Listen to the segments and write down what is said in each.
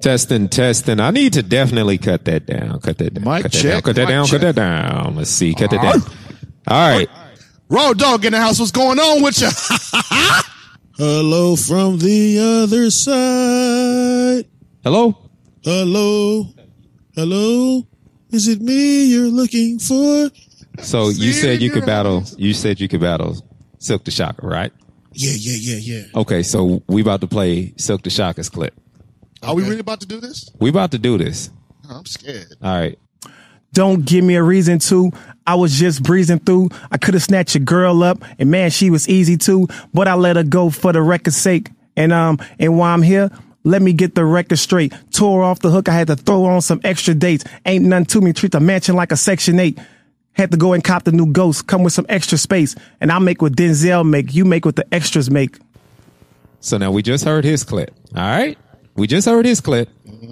Testing, testing. I need to definitely cut that down. Cut that down. Mic cut that down. Cut that down. check. Cut that down. Let's see. Cut that down. All right. Raw Dawg in the house. What's going on with you? Hello from the other side. Hello. Hello. Hello. Is it me you're looking for? So you said you could battle. You said you could battle Silk the Shocker, right? Yeah, yeah, yeah, yeah. Okay, so we about to play Silk the Shocker's clip. Are we really about to do this? We about to do this. I'm scared. All right. Don't give me a reason to. I was just breezing through. I could have snatched your girl up, and man, she was easy too. But I let her go for the record's sake. And um, and while I'm here, let me get the record straight. Tore off the hook. I had to throw on some extra dates. Ain't none to me. Treat the mansion like a section eight. Had to go and cop the new ghost. Come with some extra space. And I make what Denzel make. You make what the extras make. So now we just heard his clip. All right. We just heard his clip.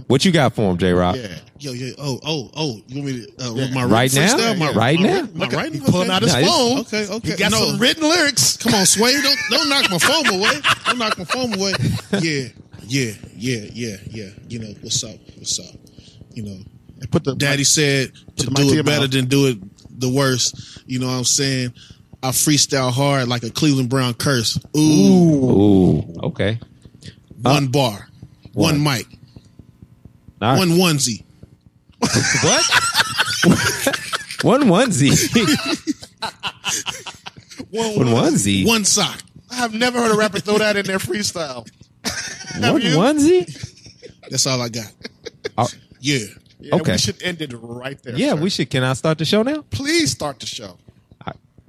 What you got for him, J-Roc? Yeah. Yo, yo, oh, oh, oh. You want me to, uh, with my Right now? freestyle? My, Right my, now? My, right He pulling out his Nah, it's- phone. Okay, okay. He got No. some written lyrics. Come on, Sway. Don't don't knock my phone away. Don't knock my phone away. Yeah, yeah, yeah, yeah, yeah. You know what's up? What's up? You know, Put the Daddy said to the mic to do it better mouth. than do it the worst. You know what I'm saying? I freestyle hard like a Cleveland Brown curse. Ooh, Ooh. Okay. one bar, one mic, All right. one onesie. What? One onesie. One onesie. one sock. I have never heard a rapper throw that in their freestyle. One you? onesie. That's all I got. Oh, Yeah. Yeah, Okay. We should end it right there. yeah, sir. we should. Can I start the show now? Please start the show.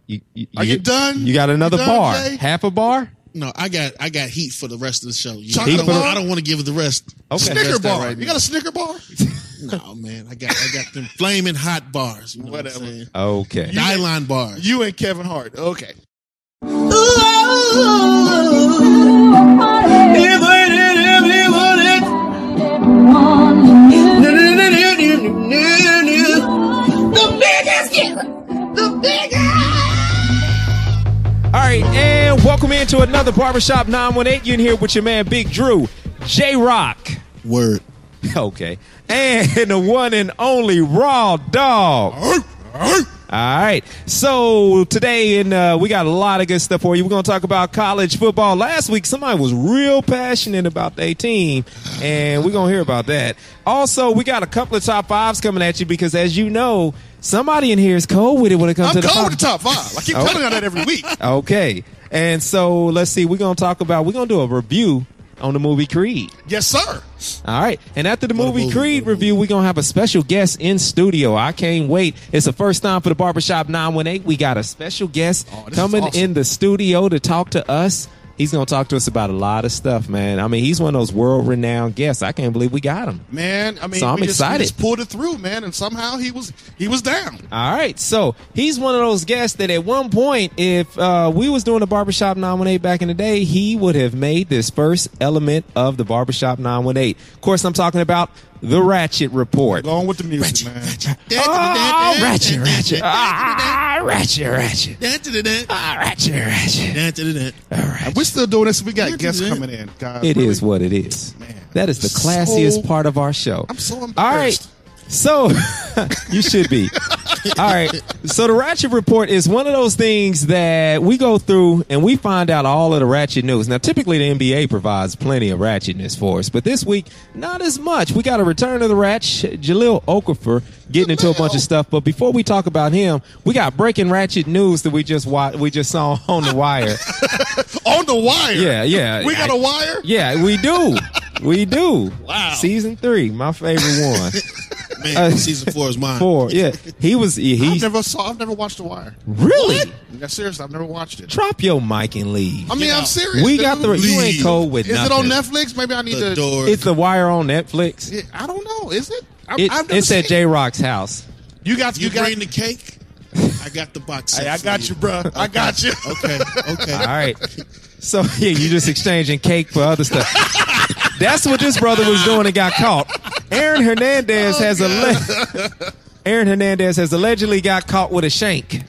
You, you, Are you done? You got another You done, bar. Jay? Half a bar. No, I got I got heat for the rest of the show. You Chocolate I, don't. I don't want to give it the rest. Okay. Snicker Rest that bar. right you now. got a Snicker bar? No, man, I got I got them flaming hot bars. You know Whatever. What I'm? Okay. Nylon bars. You and Kevin Hart. Okay. All right, and welcome into another Barbershop 918. You're in here with your man Bigg Dru, J Rock. Word. Okay. And the one and only Raw Dawg. All right. So today, and uh, we got a lot of good stuff for you. We're going to talk about college football. Last week, somebody was real passionate about their team, and we're going to hear about that. Also, we got a couple of top fives coming at you because, as you know, somebody in here is cold with it when it comes I'm to the cold pop- with the top five. I keep oh. telling you that every week. Okay. And so let's see. We're going to talk about, we're going to do a review on the movie Creed. Yes, sir. All right. And after the movie movie, Creed what a review, we're going to have a special guest in studio. I can't wait. It's the first time for the Barbershop 918. We got a special guest Oh, coming awesome. in the studio to talk to us. He's going to talk to us about a lot of stuff, man. I mean, he's one of those world renowned guests. I can't believe we got him. Man, I mean, So I'm we just, excited. just pulled it through, man, and somehow he was he was down. All right. So he's one of those guests that at one point, if uh, we was doing a Barbershop 918 back in the day, he would have made this first element of the Barbershop 918. Of course, I'm talking about the Ratchet Report. Go on with the music, man. Oh, Ratchet, Ratchet. Ah, Ratchet, Ratchet. Ah, Ratchet, Ratchet. All right. We're still doing this. We got guests coming in, guys. It Really- is what it is. Man. That is the classiest So- part of our show. I'm so All right. So you should be. All right. So the Ratchet Report is one of those things that we go through and we find out all of the ratchet news. Now, typically the NBA provides plenty of ratchetness for us, but this week not as much. We got a return of the Ratchet, Jahlil Okafor, getting into a bunch of stuff. But before we talk about him, we got breaking ratchet news that we just wa- we just saw on the wire. On the wire. Yeah, yeah. We got I- a wire. Yeah, we do. We do. Wow. Season three, my favorite one. Man, uh, season four is mine. Four. Yeah. He was. Yeah, I've never saw. I've never watched The Wire. really. Yeah, seriously, I've never watched it. Drop your mic and leave. I mean, Get I'm out. serious. we got the. You ain't cold with Is nothing. it on Netflix? Maybe I need The to. door. It's the wire on Netflix. Yeah, I don't know. Is it? I, It, I've never it's at seen J Rock's house. You got. you You got. bring the cake. I got the box. set Hey, I for got you, bro. I got you. Okay, okay. All right. So yeah, you just exchanging cake for other stuff. That's what this brother was doing and got caught. Aaron Hernandez oh, has a Aaron Hernandez has allegedly got caught with a shank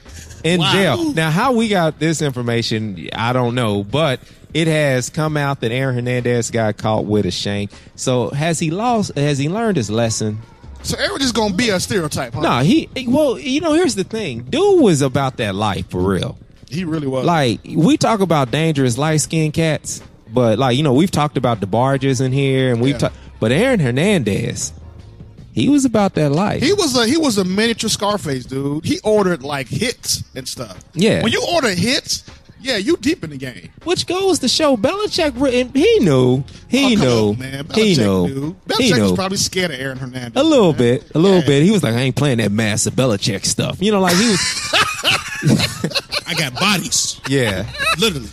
in Wow. jail. Now, how we got this information, I don't know, but it has come out that Aaron Hernandez got caught with a shank. So has he lost? Has he learned his lesson? So Aaron is gonna be a stereotype, huh? No, he. Well, you know, here's the thing. Dude was about that life for real. he really was. Like we talk about dangerous light skinned cats, but like you know, we've talked about the barges in here, and we've Yeah. talked. But Aaron Hernandez, he was about that life. He was a he was a miniature Scarface dude. He ordered like hits and stuff. Yeah. When you order hits, yeah, you deep in the game. Which goes to show Belichick. He knew. He Oh, knew. on, man. he knew. knew. He Belichick knew. was probably scared of Aaron Hernandez. a little man. bit. A little Yeah. bit. He was like, I ain't playing that massive Belichick stuff. You know, like he was. I got bodies, yeah. literally.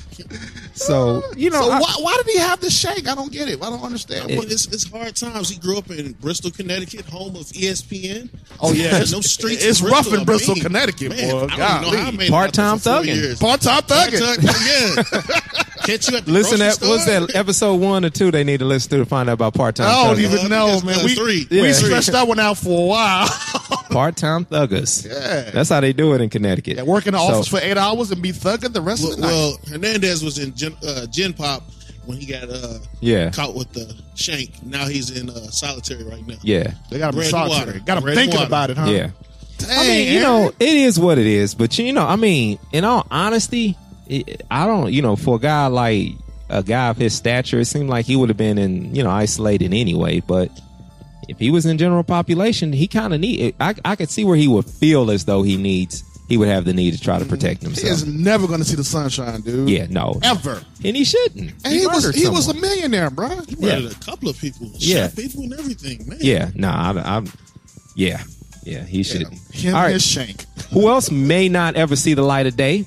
So you know, So I- why, why did he have the shake? I don't get it. I don't understand. Well, it's, it's hard times. He grew up in Bristol, Connecticut, home of ESPN. Oh, yeah, it's- no streets. it's in rough in I Bristol, mean, Connecticut, man, boy. I don't even know how I Golly. made it Part-time out there thugging. Part-time thugging. Part-time, yeah. Catch you at the listen. grocery That store. what's that episode one or two? They need to listen to to find out about part time. I don't Uh, even know, that's, man. uh, We, three. we stretched that one out for a while. Part time thuggers. Yeah. That's how they do it in Connecticut. yeah, work in the So- office for eight hours and be thugging the rest Well, of the night. well, Hernandez was in Gen, uh, Gen Pop when he got uh, Yeah. caught with the shank. Now he's in uh, solitary right now. Yeah. they got him bread and solitary. water. Got him Bread thinking water. about it, huh? Yeah. Dang, I mean, you know, it is what it is. But you know, I mean, in all honesty, it, I don't. You know, for a guy like a guy of his stature, it seemed like he would have been in you know isolated anyway. But if he was in general population, he kind of need. I I could see where he would feel as though he needs. He would have the need to try to protect he himself. is never going to see the sunshine, dude. Yeah, no, Ever. and he shouldn't. And he, was murdered he was a someone. millionaire, bro. He Yeah. murdered a couple of people. Yeah. Shot people and everything, man. Yeah, no, I, I'm. Yeah, yeah, he shouldn't. Him All and right, shank. who else may not ever see the light of day?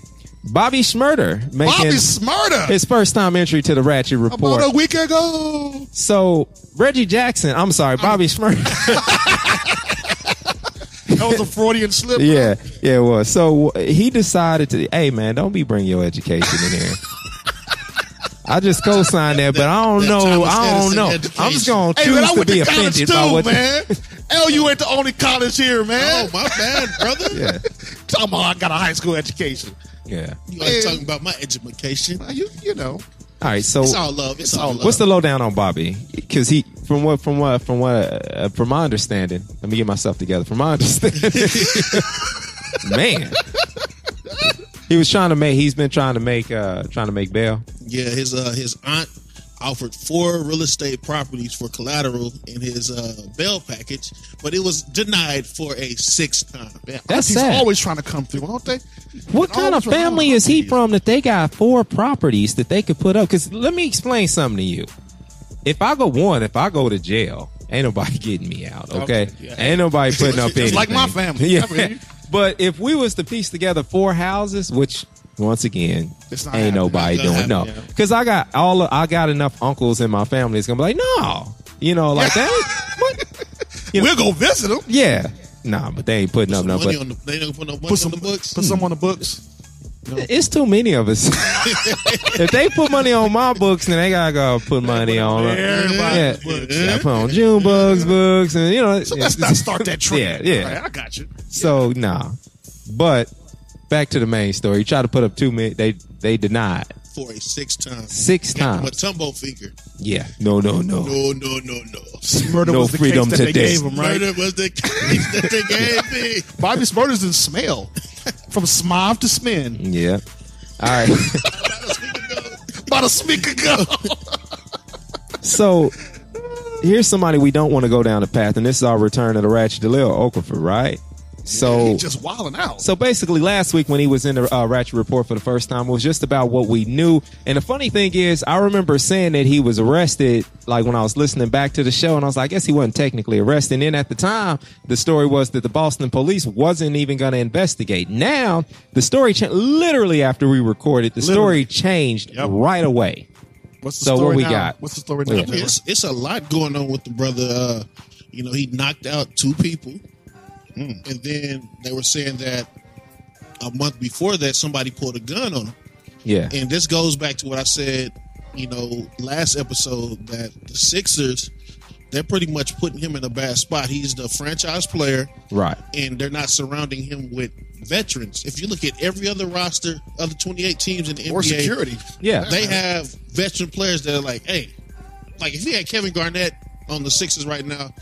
Bobby Shmurda making Bobby Shmurda. his first time entry to the Ratchet Report. About a week ago. So Reggie Jackson, I'm sorry, Bobby Shmurda. That was a Freudian slip. yeah, yeah, it was. So he decided to, hey man, don't be bringing your education in here. I just co-signed that, but I don't that know. Thomas I don't Edison know. education. I'm just gonna Hey, choose man, to be to offended too, by what. man. LU ain't the only college here, man. Oh, my bad, brother. Yeah, Talking about I got a high school education. yeah. You always Man. talking about my education. Well, You, you know. All right, so It's all love. It's, all love. What's the lowdown on Bobby? Because he, from what, from what, from what, uh, from my understanding, let me get myself together. From my understanding, man, he was trying to make. He's been trying to make, uh trying to make bail. Yeah, his uh his aunt offered four real estate properties for collateral in his uh bail package, but it was denied for a sixth time. Man, That's sad. always trying to come through, aren't they? What kind of family is he from that they got four properties that they could put up? Because let me explain something to you. If I go one, if I go to jail, ain't nobody getting me out. Okay, Okay, yeah. ain't nobody putting up Just anything. like my family. Yeah. I feel you. But if we was to piece together four houses, which once again ain't happening. nobody Not gonna doing no, happen, because I got all of, I got enough uncles in my family. It's gonna be like, no, you know, like that. What? You know- We'll go visit them. Yeah, nah, but they ain't putting up Some no. money But on the, they don't put no money Put some on the books. Put some on the books. it's too many of us. if they put money on my books, then they gotta go put money on. Everybody's yeah, books. yeah, put on Junebug's books, and you know. So let's not start that trend. Yeah, yeah. Right, I got you. So nah, but back to the main story. You try to put up two minutes. They they denied for a sixth time. six Got him a times. tumbo finger. Yeah, no, no, no. No, no, no, no. Murder No was the freedom case that today. they gave him, right? Murder was the case that they gave me. Bobby Shmurda's in smell. From Smive to Smin. Yeah. All right. About a speak ago. so here's somebody we don't want to go down the path, and this is our return of the Ratchet Jahlil Okafor, right? So He's just wilding out. So basically, last week when he was in the uh, Ratchet Report for the first time, it was just about what we knew. And the funny thing is, I remember saying that he was arrested, like when I was listening back to the show, and I was like, I guess he wasn't technically arrested. And then at the time, the story was that the Boston police wasn't even going to investigate. Now, the story changed literally after we recorded. The story changed Yep. right away. What's the So what we now? got? What's the story now? It's, it's a lot going on with the brother. Uh, you know, he knocked out two people. Mm. And then they were saying that a month before that, somebody pulled a gun on him. Yeah. And this goes back to what I said, you know, last episode that the Sixers they're pretty much putting him in a bad spot. He's the franchise player, Right. and they're not surrounding him with veterans. If you look at every other roster, other 28 teams in the Or NBA, security. Yeah. they have veteran players that are like, hey, like if we had Kevin Garnett on the Sixers right now,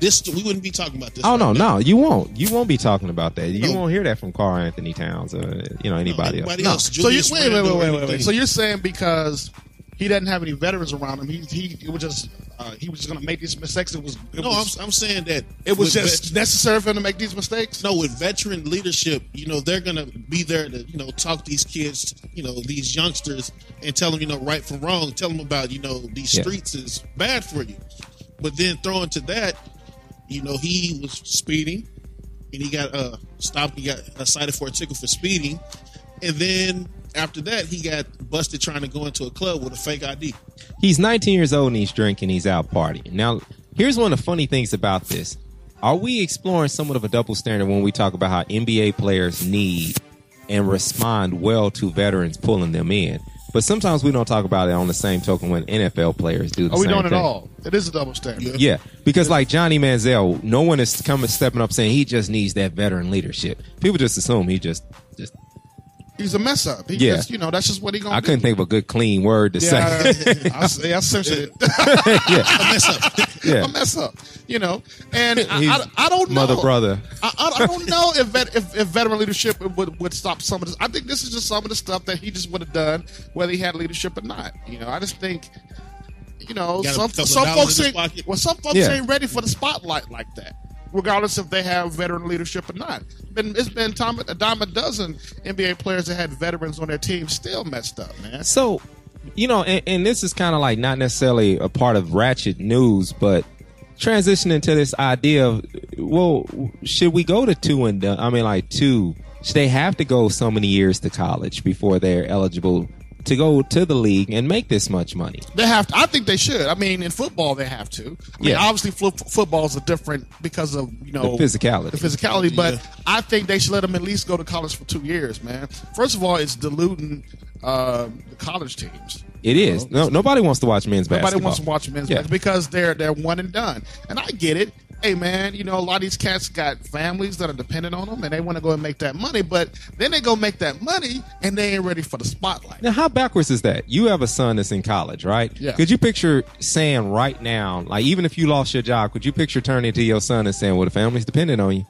this we wouldn't be talking about this. Oh right no, now. no, you won't. You won't be talking about that. You No. won't hear that from Karl-Anthony Towns or you know anybody, Anybody else. else? So you wait, wait, wait, wait, wait, wait. So you're saying because he doesn't have any veterans around him, he he it was just uh, he was just going to make these mistakes. It was it no, was, I'm, I'm saying that it was just vet- necessary for him to make these mistakes. no with veteran leadership. You know, they're gonna be there to you know talk these kids, you know, these youngsters, and tell them you know right from wrong. Tell them about you know these Yeah. streets is bad for you. But then throw into that, you know, he was speeding, and he got uh stopped. He got cited for a ticket for speeding, and then after that, he got busted trying to go into a club with a fake ID. He's 19 years old and he's drinking. He's out partying. Now, here's one of the funny things about this. Are we exploring somewhat of a double standard when we talk about how NBA players need and respond well to veterans pulling them in? But sometimes we don't talk about it on the same token when NFL players do the same thing. Are we same doing it thing. all? It is a double standard. Yeah, because like Johnny Manziel, no one is coming stepping up saying he just needs that veteran leadership. People just assume he just just. He's a mess up. He Yeah. just, you know, that's just what he gonna I do. couldn't think of a good clean word to Yeah, say. I, I, I censored it. yeah, A mess up. yeah. a mess up, you know. And I, I, I don't know. mother brother. I, I, I don't know if, vet, if if veteran leadership would, would stop some of this. I think this is just some of the stuff that he just would have done, whether he had leadership or not. You know, I just think, you know, Got a some some folks in ain't well, some folks Yeah. ain't ready for the spotlight like that. Regardless if they have veteran leadership or not, it's been a dime a dozen NBA players that had veterans on their team still messed up, man. So, you know, and, and this is kind of like not necessarily a part of Ratchet news, but transitioning to this idea of, well, should we go to two and done? I mean, like two, should they have to go so many years to college before they're eligible to go to the league and make this much money? They have to. I think they should. I mean, in football, they have to. I mean, Yeah. obviously, fo- football is a different because of you know The physicality. The physicality, but Yeah. I think they should let them at least go to college for two years, man. First of all, it's diluting uh, the college teams. It is. No, nobody wants to watch men's Nobody basketball. wants to watch men's Yeah. basketball because they're they're one and done. And I get it. Hey man, you know a lot of these cats got families that are dependent on them, and they want to go and make that money. But then they go make that money, and they ain't ready for the spotlight. Now, how backwards is that? You have a son that's in college, right? Yeah. Could you picture saying right now, like even if you lost your job, could you picture turning to your son and saying, "Well, the family's dependent on you"?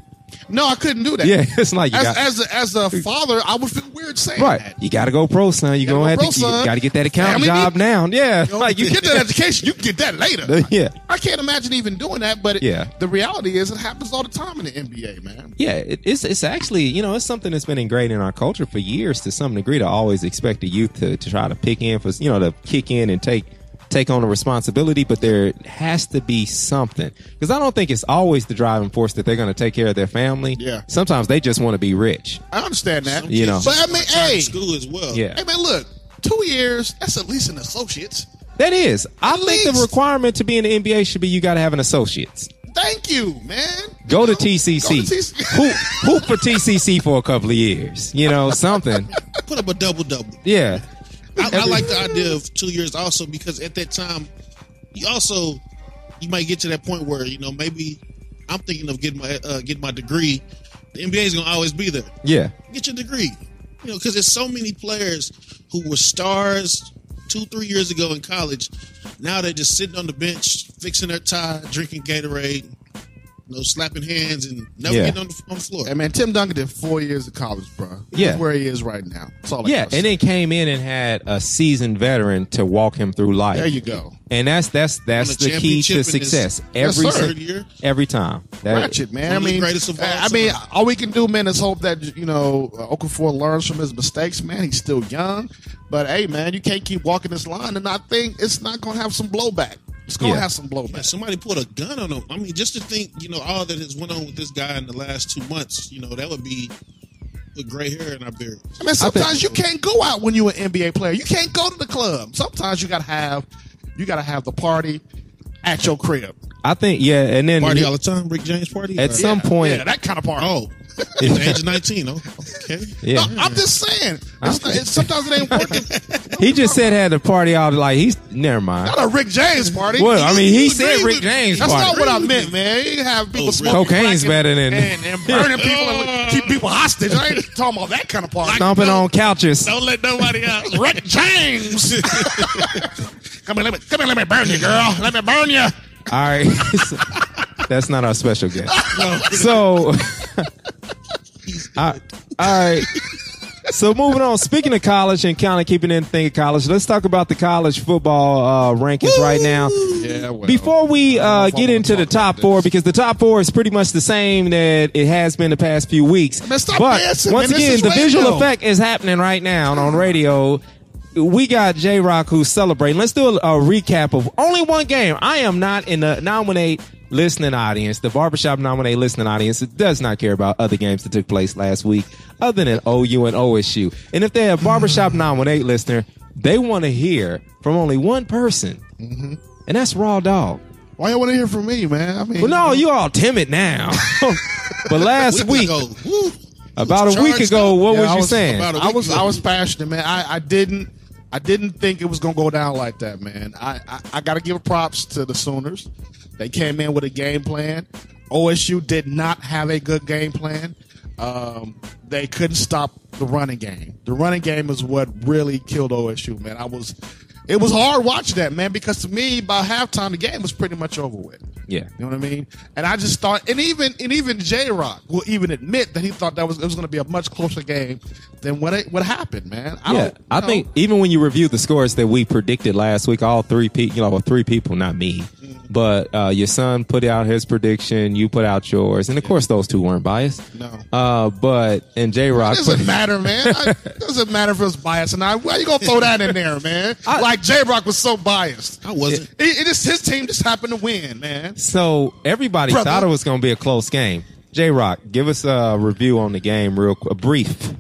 No, I couldn't do that. Yeah, it's like you as, got as, a, as a father, I would feel weird saying right. that. You got to go pro, son. You gonna go have to. son. You got to get that account Family job need- now. Yeah, You, know, like you you get that education, you can get that later. Yeah. I can't imagine even doing that, but it- Yeah. the reality is it happens all the time in the NBA, man. Yeah, it, it's it's actually you know it's something that's been ingrained in our culture for years to some degree to always expect the youth to, to try to pick in for you know to kick in and take take on the responsibility, but there has to be something because I don't think it's always the driving force that they're going to take care of their family. Yeah. sometimes they just want to be rich. I understand that. Some You know. But I mean, hey, school as well. Yeah, hey man, look, two years, that's at least an associate's. that is. I At think the requirement to be in the NBA should be you got to have an associate's. Thank you, man. Go You to TCC. go to TCC. hoop, hoop for TCC for a couple of years. You know something. Put up a double double. Yeah. I, I like the idea of two years also because at that time, you also you might get to that point where you know maybe I'm thinking of getting my uh, getting my degree. The NBA is gonna always be there. Yeah. Get your degree, you know, because there's so many players who were stars two three years ago in college. Now they're just sitting on the bench, fixing their tie, drinking Gatorade, you know, slapping hands, and never Yeah. getting on the, on the floor. Hey man, Tim Duncan did four years of college, bro. Yeah. He's where he is right now. That's all I Yeah, and then came in and had a seasoned veteran to walk him through life. there you go. And that's that's that's the key to in his success. Yes, Every sir. si- Third year. every time. That- Ratchet, man. I One of the mean, greatest of all I mean, all we can do, man, is hope that you know uh, Okafor learns from his mistakes. Man, he's still young, but hey, man, you can't keep walking this line, and I think it's not going to have some blowback. It's going to Yeah. have some Yeah, blowback. somebody put a gun on him. I mean, just to think, you know, all that has went on with this guy in the last two months, you know, that would be with gray hair in our beard. I mean, sometimes you can't go out when you're an NBA player. You can't go to the club. Sometimes you got to have, you got to have the party at your crib. I think yeah, and then Party all the time, Rick James party. At Or- some point- yeah, that kind of party. oh, At the age of 19. Oh, okay. Yeah. No, I'm just saying. It's not, it, sometimes it ain't working. He just said had a party out like he's never mind. Not a Rick James party. Well, I mean, he You said Rick James That's party. not what I meant, man. You have people Oh, smoking Cocaine's better than- and, and burning people and keep people hostage. I ain't talking about that kind of party. Stomping on couches. Don't let nobody out. Rick James. come here, let me come here, let me burn you, girl. Let me burn you. All right. That's not our special guest. So, all right. So moving on. Speaking of college and kind of keeping in thing of college, let's talk about the college football uh, rankings right now. Yeah, well. Before we I don't know uh, get into the top four, because the top four is pretty much the same that it has been the past few weeks. Man, but dancing, once man. Again, the visual effect is happening right now on radio. We got J-Roc who's celebrating. Let's do a, a recap of only one game. I am not in the nominate listening audience. The barbershop nominee listening audience does not care about other games that took place last week, other than OU and OSU. And if they're a barbershop nominate listener, they want to hear from only one person, Mm-hmm. and that's Raw Dawg. Why you want to hear from me, man? I mean, Well, no, you all timid now. but last week, go, woo. about a week ago, up. what Yeah, was I you was saying? about a I week was ago. I was passionate, man. I, I didn't I didn't think it was gonna go down like that, man. I, I, I gotta give props to the Sooners. They came in with a game plan. OSU did not have a good game plan. Um, they couldn't stop the running game. The running game is what really killed OSU, man. I was it was hard watching that, man, because to me, by halftime the game was pretty much over with. yeah. You know what I mean? And I just thought, and even and even J-Roc will even admit that he thought that was it was going to be a much closer game than what it, what happened, man. I yeah, don't, I know, think even when you review the scores that we predicted last week, all three people, you know, well, three people, not me. But uh, your son put out his prediction, you put out yours, and of course those two weren't biased. No. Uh, but and J-Roc doesn't matter, man. I, doesn't matter if it's biased or not. Why you gonna throw that in there, man? I- like J-Roc was so biased. I wasn't. It, it just, his team just happened to win, man. So everybody Brother. thought it was going to be a close game. J-Roc, give us a review on the game, real a brief.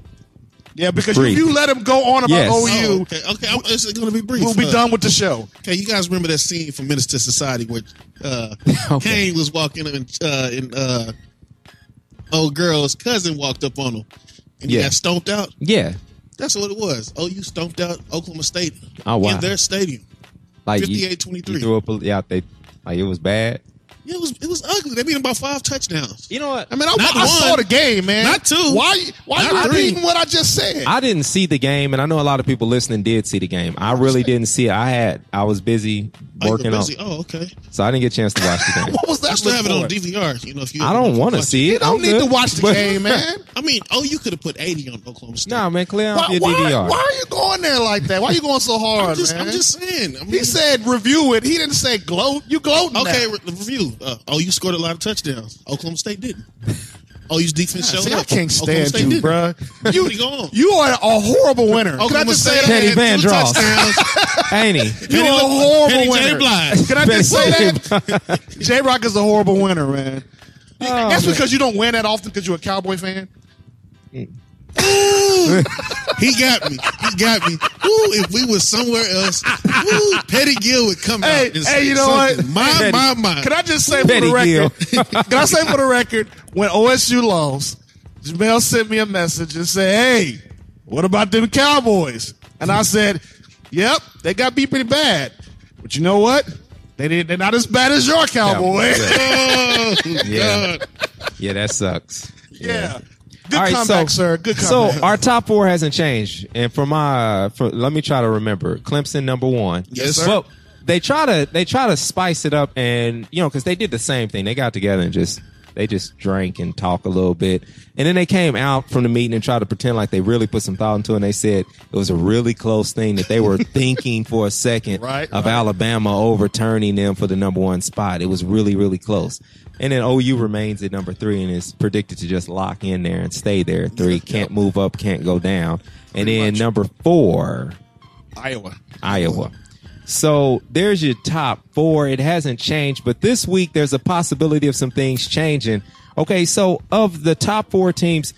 Yeah, because Brief. if you let him go on about Yes. OU, Oh, okay, okay. I'm, it's going to be brief. we'll be Uh, done with the show. Okay, you guys remember that scene from Menace II Society where uh, Okay. Kane was walking in, uh, and uh, old girl's cousin walked up on him and he got stomped out? Yeah, That's what it was. OU stomped out Oklahoma State Oh, wow. in their stadium. like you- 58-23. You threw up, a, yeah, they like it was bad. Yeah, it was it was ugly. They beat him by five touchdowns. You know what? I mean, I, Not I one. saw the game, man. Not two. Why? Why Not you three. repeating what I just said? I didn't see the game, and I know a lot of people listening did see the game. I really didn't see it. I had I was busy Oh, you working on. Oh, okay. so I didn't get a chance to watch the game. what was that? I still have it on DVR. You know, if you I don't want to see it. You don't I'm need good. to watch the But- game, man. I mean, oh, you could have put eighty on Oklahoma State. Nah, man, clear off Why, your why, DVR. why are you going there like that? Why are you going so hard, I'm just, man? I'm just saying. I mean, he said review it. He didn't say gloat. You gloating Okay, re- review. Uh, oh, you scored a lot of touchdowns. Oklahoma State didn't. Oh, you defense showed See, up. I can't stand you, didn't. bruh. You, you on? You are a horrible winner. Can I Oklahoma just say State that? Teddy had two Vandross. touchdowns. Ain't he? You're a Petty- horrible Petty J. winner. Blige. Can I just say Petty that? J-Roc is a horrible winner, man. Oh, That's man. because you don't win that often because you're a Cowboy fan. He got me. He got me. Ooh, if we were somewhere else, ooh, Petty Gill would come Hey, out and hey, say you know what? something. My, Petty. my, my. Can I just say for Petty the record? can I say for the record when OSU lost, Jamel sent me a message and said, "Hey, what about them Cowboys?" And I said, "Yep, they got beat pretty bad, but you know what? They did. They're not as bad as your Cowboys." Oh, Yeah. God. Yeah, that sucks. yeah. Good All right, comeback, so, sir. Good So our top four hasn't changed, and for my, for, let me try to remember. Clemson number one. Yes, sir. Well, they try to they try to spice it up, and you know, because they did the same thing. They got together and just they just drank and talk a little bit, and then they came out from the meeting and tried to pretend like they really put some thought into it. And they said it was a really close thing that they were thinking for a second Right, of right. Alabama overturning them for the number one spot. It was really really close. And then OU remains at number three and is predicted to just lock in there and stay there at three. Can't move up, can't go down. And then much. number four, Iowa. Iowa. So there's your top four. It hasn't changed, but this week there's a possibility of some things changing. Okay, so of the top four teams,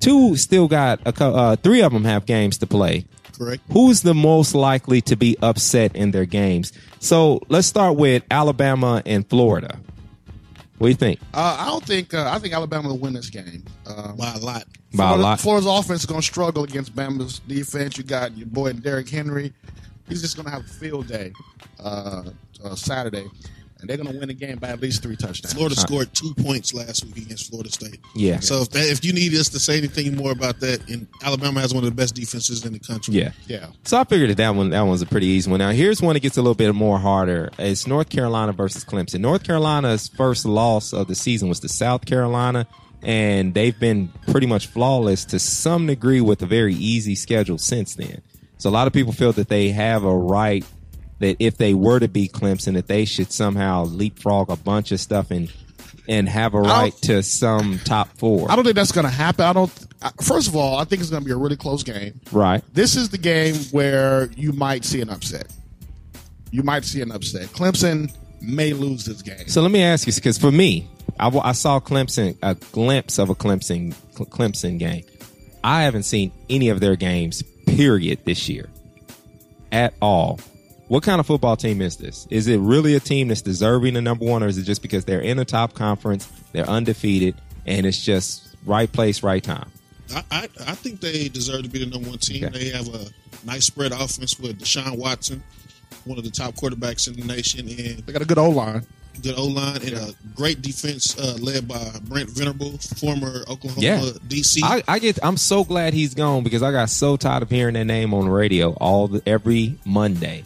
two still got a, co- uh, three of them have games to play. Correct. Who's the most likely to be upset in their games? So let's start with Alabama and Florida. What do you think? Uh, I don't think. Uh, I think Alabama will win this game. Um, by a lot. By a lot. Florida's offense is going to struggle against Bama's defense. You got your boy Derrick Henry. He's just going to have a field day uh, uh, Saturday, and they're going to win the game by at least three touchdowns. Florida scored two points last week against Florida State. Yeah. So if that, if you need us to say anything more about that, and Alabama has one of the best defenses in the country. Yeah. Yeah. So I figured that that one that one's a pretty easy one. Now here's one that gets a little bit more harder. It's North Carolina versus Clemson. North Carolina's first loss of the season was to South Carolina, and they've been pretty much flawless to some degree with a very easy schedule since then. So a lot of people feel that they have a right that if they were to beat Clemson, that they should somehow leapfrog a bunch of stuff and and have a right to some top four. I don't think that's going to happen. I don't. I- First of all, I think it's going to be a really close game. Right. This is the game where you might see an upset. You might see an upset. Clemson may lose this game. So let me ask you, because for me, I, I saw Clemson a glimpse of a Clemson Clemson game. I haven't seen any of their games, period, this year, at all. What kind of football team is this? Is it really a team that's deserving of number one, or is it just because they're in the top conference, they're undefeated, and it's just right place, right time? I, I, I think they deserve to be the number one team. Okay. They have a nice spread offense with Deshaun Watson, one of the top quarterbacks in the nation, and They got a good O line. good O line and a great defense uh, led by Brent Venables, former Oklahoma Yeah. DC. I, I get. I'm so glad he's gone because I got so tired of hearing that name on the radio all the, every Monday.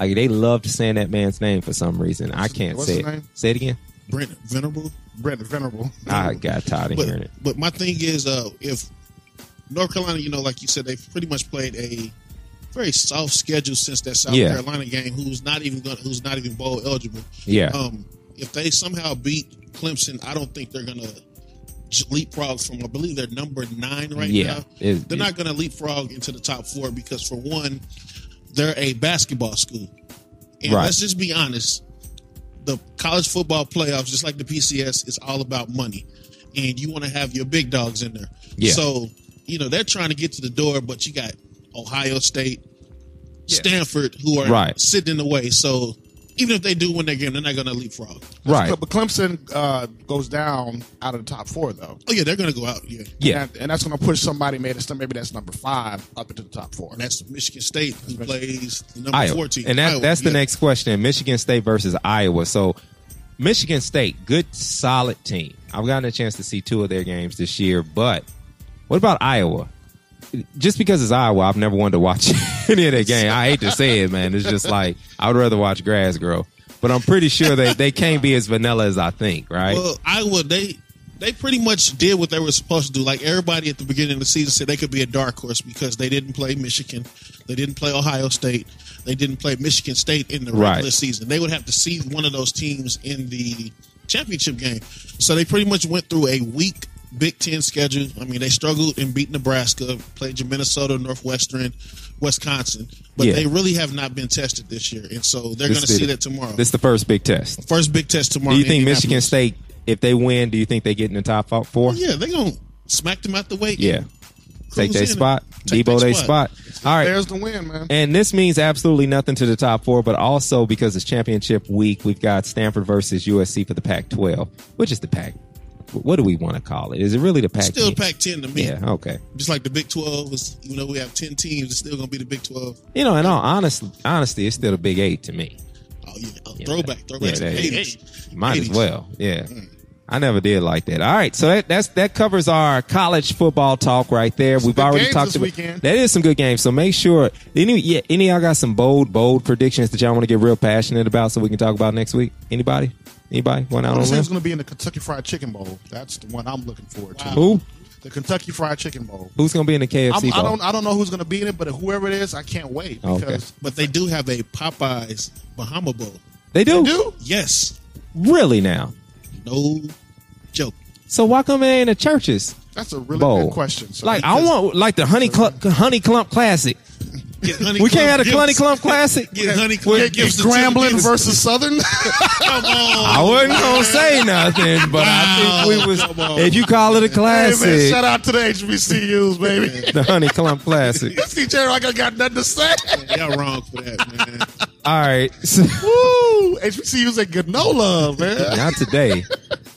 Like they love saying that man's name for some reason. I can't what's say his it. name? Say it again. Brent Venables. Brent Venables. I got tired of But, hearing it. but my thing is, uh, if North Carolina, you know, like you said, they've pretty much played a very soft schedule since that South Yeah. Carolina game. Who's not even gonna, who's not even bowl eligible. Yeah. Um, if they somehow beat Clemson, I don't think they're going to leapfrog from. I believe they're number nine right Yeah. now. It- they're not going to leapfrog into the top four because, for one, they're a basketball school, and Right. let's just be honest. The college football playoffs, just like the BCS, is all about money, and you want to have your big dogs in there. Yeah. So you know they're trying to get to the door, but you got Ohio State, Stanford, who are Right. sitting in the way. So even if they do win their game, they're not going to leapfrog. Right. But Clemson uh, goes down out of the top four, though. Oh yeah, they're going to go out. Yeah, Yeah. And, and that's going to push somebody maybe that's, maybe that's number five up into the top four. and that's Michigan State who plays the number Iowa. four team. And that, Iowa, that's the next question. Michigan State versus Iowa. So Michigan State, good solid team. I've gotten a chance to see two of their games this year, but what about Iowa? Just because it's Iowa, I've never wanted to watch any of their game. I hate to say it, man. It's just like I would rather watch grass grow. But I'm pretty sure they, they can't be as vanilla as I think, right? Well, Iowa, they they pretty much did what they were supposed to do. Like everybody at the beginning of the season said they could be a dark horse because they didn't play Michigan, they didn't play Ohio State, they didn't play Michigan State in the Right. regular season. They would have to see one of those teams in the championship game. So they pretty much went through a weak Big Ten schedule. I mean, they struggled and beat Nebraska, played your Minnesota, Northwestern, Wisconsin, but Yeah. they really have not been tested this year, and so they're going to see that tomorrow. This is the first big test. First big test tomorrow. Do you think Michigan State, if they win, do you think they get in the top fo- four? Oh, yeah, they're gonna smack them out the way. Yeah. Take Cruise their spot. and take Debo their their spot. All right. There's the win, man. And this means absolutely nothing to the top four, but also because it's championship week, we've got Stanford versus USC for the Pac 12, which is the Pac. What do we want to call it? Is it really the Pac? Still Pac ten to me. Yeah, okay. Just like the Big Twelve is, even though we have ten teams, it's still gonna be the Big Twelve. You know, in all honestly, honesty, it's still the Big Eight to me. Oh yeah, oh, Yeah, throwback, throwback yeah, to the that- eighties. Might as well. Yeah. Mm. I never did like that. All right, so that that's that covers our college football talk right there. We've good already talked about weekend. that is some good games. So make sure any yeah, any of y'all got some bold bold predictions that y'all want to get real passionate about, so we can talk about next week. Anybody? Anybody going out on a limb? it's going to be in the Kentucky Fried Chicken Bowl. That's the one I'm looking forward to. Who? The Kentucky Fried Chicken Bowl. Who's going to be in the KFC I bowl? don't. I don't know who's going to be in it, but whoever it is, I can't wait oh, Okay. because But they do have a Popeyes Bahama Bowl. They do? do Yes, Really now? no joke. So why come in the churches that's a really bowl? good question. Like I want like the honey Cl- honey clump classic. Get honey We can't have a Clump honey clump classic. Get honey get, clump get gifts Grambling versus Southern. Come on. I wasn't gonna say nothing, but I think we was. Come on. If you call it a hey man, classic, shout out to the HBCUs, baby. the honey clump classic. you CJ, like I got nothing to say. Y'all wrong for that, man. All right, so, Woo! HBCUs ain't get no love, man. not today.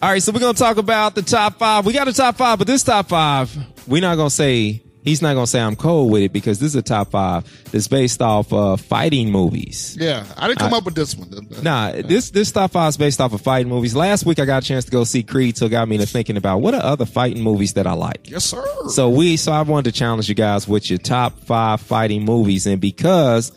All right, so we're gonna talk about the top five. We got a top five, but this top five, we're not gonna say. He's not gonna say I'm cold with it because this is a top five that's based off uh, fighting movies. Yeah, I didn't come I- up with this one. Nah, this this top five is based off of fighting movies. Last week I got a chance to go see Creed, so it got me to thinking about what are other fighting movies that I like. Yes, sir. So we, so I wanted to challenge you guys with your top five fighting movies, and because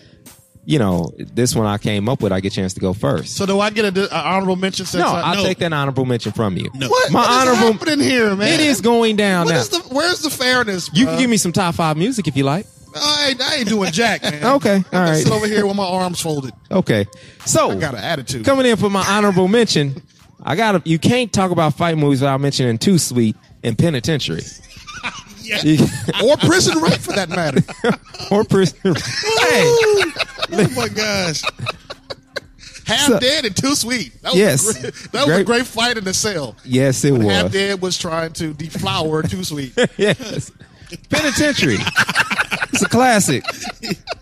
you know this one I came up with, I get a chance to go first. So do I get an a honorable mention? Since no, I, I'll no. take that honorable mention from you. No. What, My what is honorable- happening here, man? It is going down What now. is the? Where's the fairness? you can give me some top five music if you like. I ain't, I ain't doing jack, man. Okay, I'm right. Sit over here with my arms folded. Okay, so I got an attitude. coming in for my honorable mention, I got to You can't talk about fight movies without mentioning Too Sweet and Penitentiary. or prison rape, for that matter. or prison. hey, Oh my gosh. Half So- dead and too sweet. That was Yes. a great, that was a Great. great fight in the cell. yes, it Half was. Half dead was trying to deflower too sweet. yes. Penitentiary. it's a classic.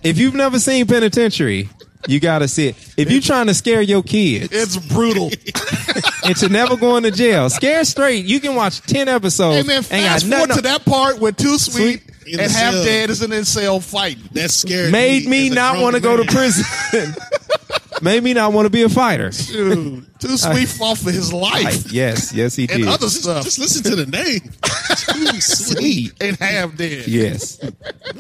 If you've never seen Penitentiary, you gotta see it. If you're trying to scare your kids It's brutal. into never going to jail, scare straight. You can watch ten episodes. hey man, fast forward to that part where too sweet, In and half cell. dead is in the cell fighting. That scared made me as a not want to go to prison. made me not want to be a fighter. Dude, too sweet fought for his life Yes, yes, he and did. other stuff. Just listen to the name. Too sweet. Sweet. and half dead. Yes. All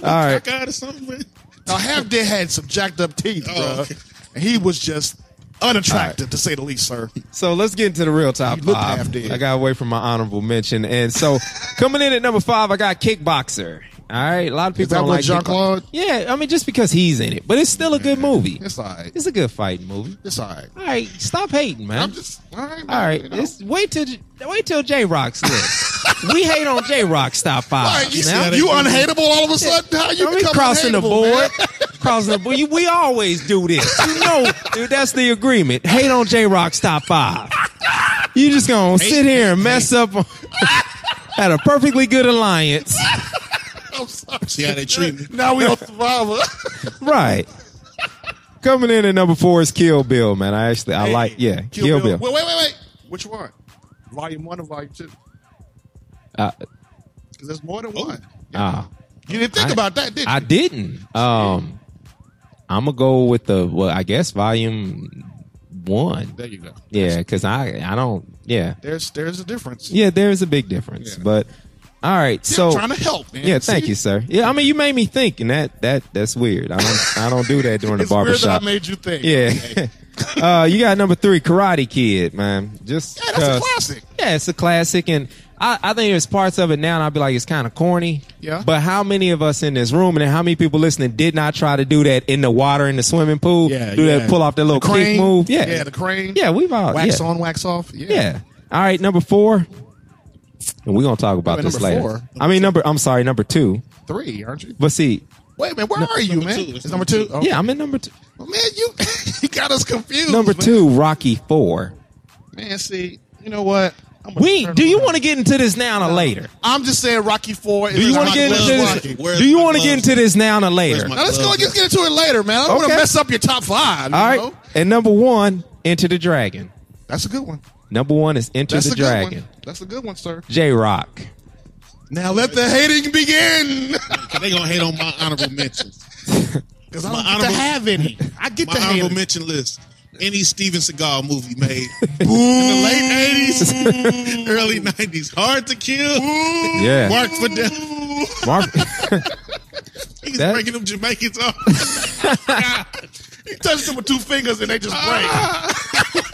right. God or something, man. Now half dead had some jacked up teeth, Oh, bro. okay. And he was just unattractive to say the least, sir. So let's get into the real top You five. half dead. I got away from my honorable mention, and so coming in at number five, I got Kickboxer. All right, a lot of people that don't like Jean-Claude? Yeah, I mean just because he's in it, but it's still a good movie. It's all right. It's a good fighting movie. It's all right. All right, stop hating, man. I'm just all right. All right, you know. it's, wait till wait till J-Roc's list. we hate on J-Roc's top All five. right, you, now. you unhateable all of a sudden? How you I mean, crossing the board, crossing the board. We always do this. You know, dude, that's the agreement. Hate on J-Roc's top five. You just gonna sit here and mess up on- at a perfectly good alliance, I'm sorry. See how they treat me. Now we on Survivor. right? Coming in at number four is Kill Bill, man. I actually I like yeah, Kill, Bill. Wait, wait, wait, wait. Which one? Volume one or volume two? Uh, Because there's more than one. ah, You didn't think I- about that, did you? I didn't. Um, I'm gonna go with the well, I guess volume one. there you go. Yeah, because I I don't yeah There's there's a difference. yeah. There's a big difference, Yeah. but all right. See, So I'm trying to help, man. Yeah, thank See? you, sir. Yeah, I mean, you made me think, and that that that's weird. I don't I don't do that during the It's weird that barbershop. I made you think. yeah. uh, you got number three, Karate Kid, man. Just Yeah, that's a 'cause- classic. Yeah, it's a classic, and I, I think there's parts of it now, and I'd be like, it's kind of corny. Yeah. But how many of us in this room, and how many people listening, did not try to do that in the water in the swimming pool? Yeah, do yeah. that, pull off that little crane. kick move. Yeah, Yeah, the crane. Yeah, we've all Wax yeah. on, wax off. Yeah. Yeah. All right, number four. And we're gonna talk about Wait, this later. four? I mean, number. I'm sorry, number two. Three, aren't you? But see, Wait a minute, where are you, man? two. It's number two? Oh. yeah, I'm in number two. Oh, man, you you got us confused. Number man. two, Rocky Four. Man, see, you know what? We do you want to get into this now or later? I'm just saying Rocky Four. Do you want to get into this? Where's Do you want to get into this now or later? Now let's go. Let's get into it later, man. I don't want to mess up your top five. you All right. know? And number one, Enter the Dragon. that's a good one. Number one is Enter That's the a good Dragon. one. That's a good one, sir. J-Roc. Now let the hating begin. Cause they gonna hate on my honorable mentions. Because I don't get to have any. I get My to honorable have mention list. Any Steven Seagal movie made in the late '80s, early '90s. Hard to kill. Yeah. Mark for death. Mark. He's That- breaking them Jamaicans off. He touched them with two fingers and they just break.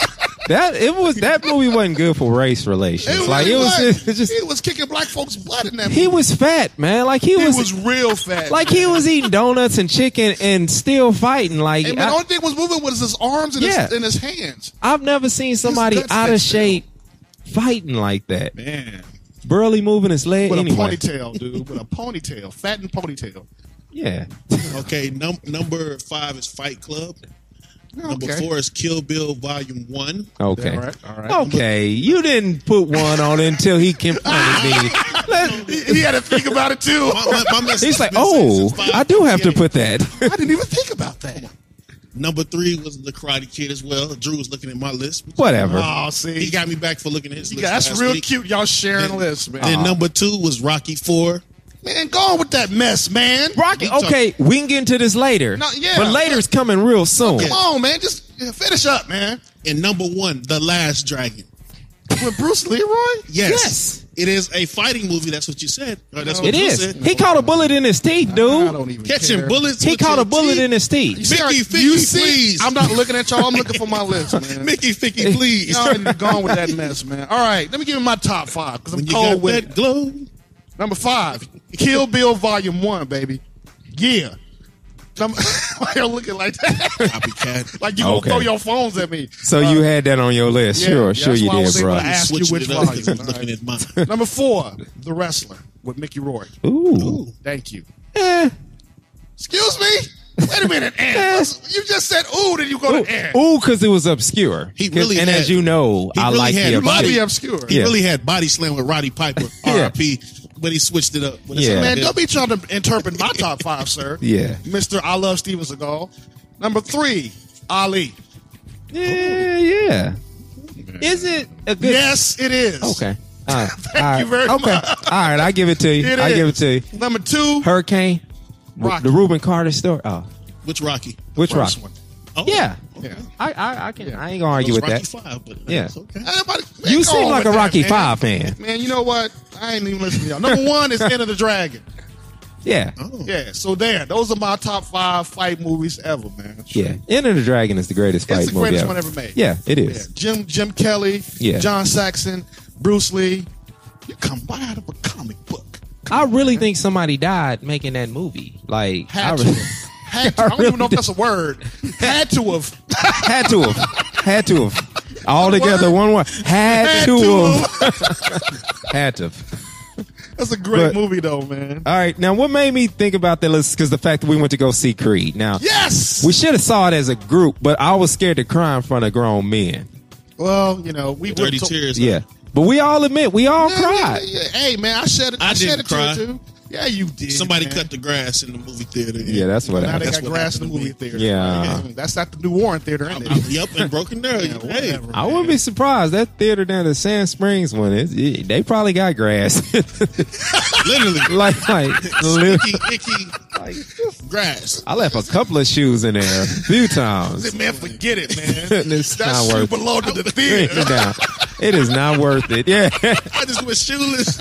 That it was that movie wasn't good for race relations. like it was, was. it just he was kicking black folks' butt in that. he was fat, man. Like he, He was, was real fat. like he was eating donuts and chicken and still fighting. Like Hey, man, the I, only thing was moving was his arms and, Yeah. his, and his hands. I've never seen somebody out of still. shape fighting like that. Man, burly moving his leg With anyway. a ponytail, dude. With a ponytail. Fat and ponytail. Yeah. okay. Num- number five is Fight Club. Number four is Kill Bill Volume One. Okay. All right. All right. Okay. You didn't put one on until he confronted me. He, he had to think about it too. My, my, my He's like, oh, I do have to put that. I didn't even think about that. Number three was the Karate Kid as well. Dru was looking at my list. Whatever. Oh, see, He got me back for looking at his list. Yeah, that's last real week. cute. Y'all sharing Then- lists, man. Then number two was Rocky Four. Man, go on with that mess, man. Rocky. We talk- Okay, we can get into this later. No, yeah. but later's coming real soon. Come on, man. Just finish up, man. And number one, The Last Dragon. With Bruce Leroy? Yes. Yes. It is a fighting movie. That's what you said. Or that's what It Dru is. said. He caught a bullet in his teeth, I dude. don't even Catching care. bullets. He with caught your a bullet teeth. in his teeth. You see, Mickey, you see? please. I'm not looking at y'all. I'm looking for my list, man. Mickey Ficky, please. Y'all ain't gone with that mess, man. All right, let me give you my top five because I'm when you cold got with that it. glow. Number five, Kill Bill Volume One, baby. Yeah. Number, why y'all looking like that? Copycat. like you gonna Okay. throw your phones at me? So you had that on your list. yeah, sure, yeah, sure you why I did, able bro. to ask you Switching which it up volume. 'cause All looking right. at mine. Number four, The Wrestler with Mickey Rourke. Ooh. Thank you. Eh. Excuse me. Wait a minute, Ann. You just said ooh, then you go to Ann. Ooh, because it was obscure. He 'Cause- really and had- as you know, he I really like had the You might obscure. be obscure. He Yeah. really had body slam with Roddy Piper, Yeah. RIP, but he switched it up. But it's Yeah. all Man, don't be trying to interpret my top five, sir. Yeah. Mr. I love Steven Seagal. Number three, Ali. Yeah, yeah. Is it a good? Yes, it is. Okay. All right. Thank you very okay. much. All right. I give it to you. It I is. give it to you. Number two, Hurricane. Rocky. The Rubin Carter story. Oh, Which Rocky? which first rock? one. Oh, Yeah. Yeah. I, I, I can. Yeah. I ain't gonna argue with Rocky that. Five, but uh, Yeah. okay. Man, You seem like a that, Rocky man. Five fan. Man, you know what? I ain't even listening to y'all. Number one is Enter the Dragon. Yeah. Oh. Yeah, so there. Those are my top five fight movies ever, man. Yeah. Enter the Dragon is the greatest fight It's the movie greatest ever. one ever made. Yeah, it is. Yeah. Jim Jim Kelly, Yeah. John Saxon, Bruce Lee. You come right out of a comic book. I really think somebody died making that movie. Like, I Had to. really, have. Had to. I, I don't really even know if that's a word. Had to have. had to have, had to have, all together one word. Had, Had to to have, had to. have. That's a great But- movie, though, man. All right, now what made me think about that list because the fact that we went to go see Creed. Now, Yes. we should have saw it as a group, but I was scared to cry in front of grown men. well, you know, we Dirty to- tears. Yeah, but we all admit we all Yeah, cried. yeah, yeah. Hey, man, I shed it. I, I shed didn't a tear cry. too. Yeah, you did. Somebody man. cut the grass in the movie theater. Yeah, that's what Now happened. they That's got what grass in the movie theater. Yeah. that's not the new Warren Theater, isn't I'm, it? yep, and broken there. Yeah, hey, whatever, I wouldn't be surprised. That theater down at Sand Springs one, it, it- they probably got grass. literally, like, like, li- icky, icky grass. I left a couple of shoes in there a few times. Man, forget it, man. It's that not shoe worth it. belonged to the theater. down. It is not worth it. Yeah. I just went shoeless.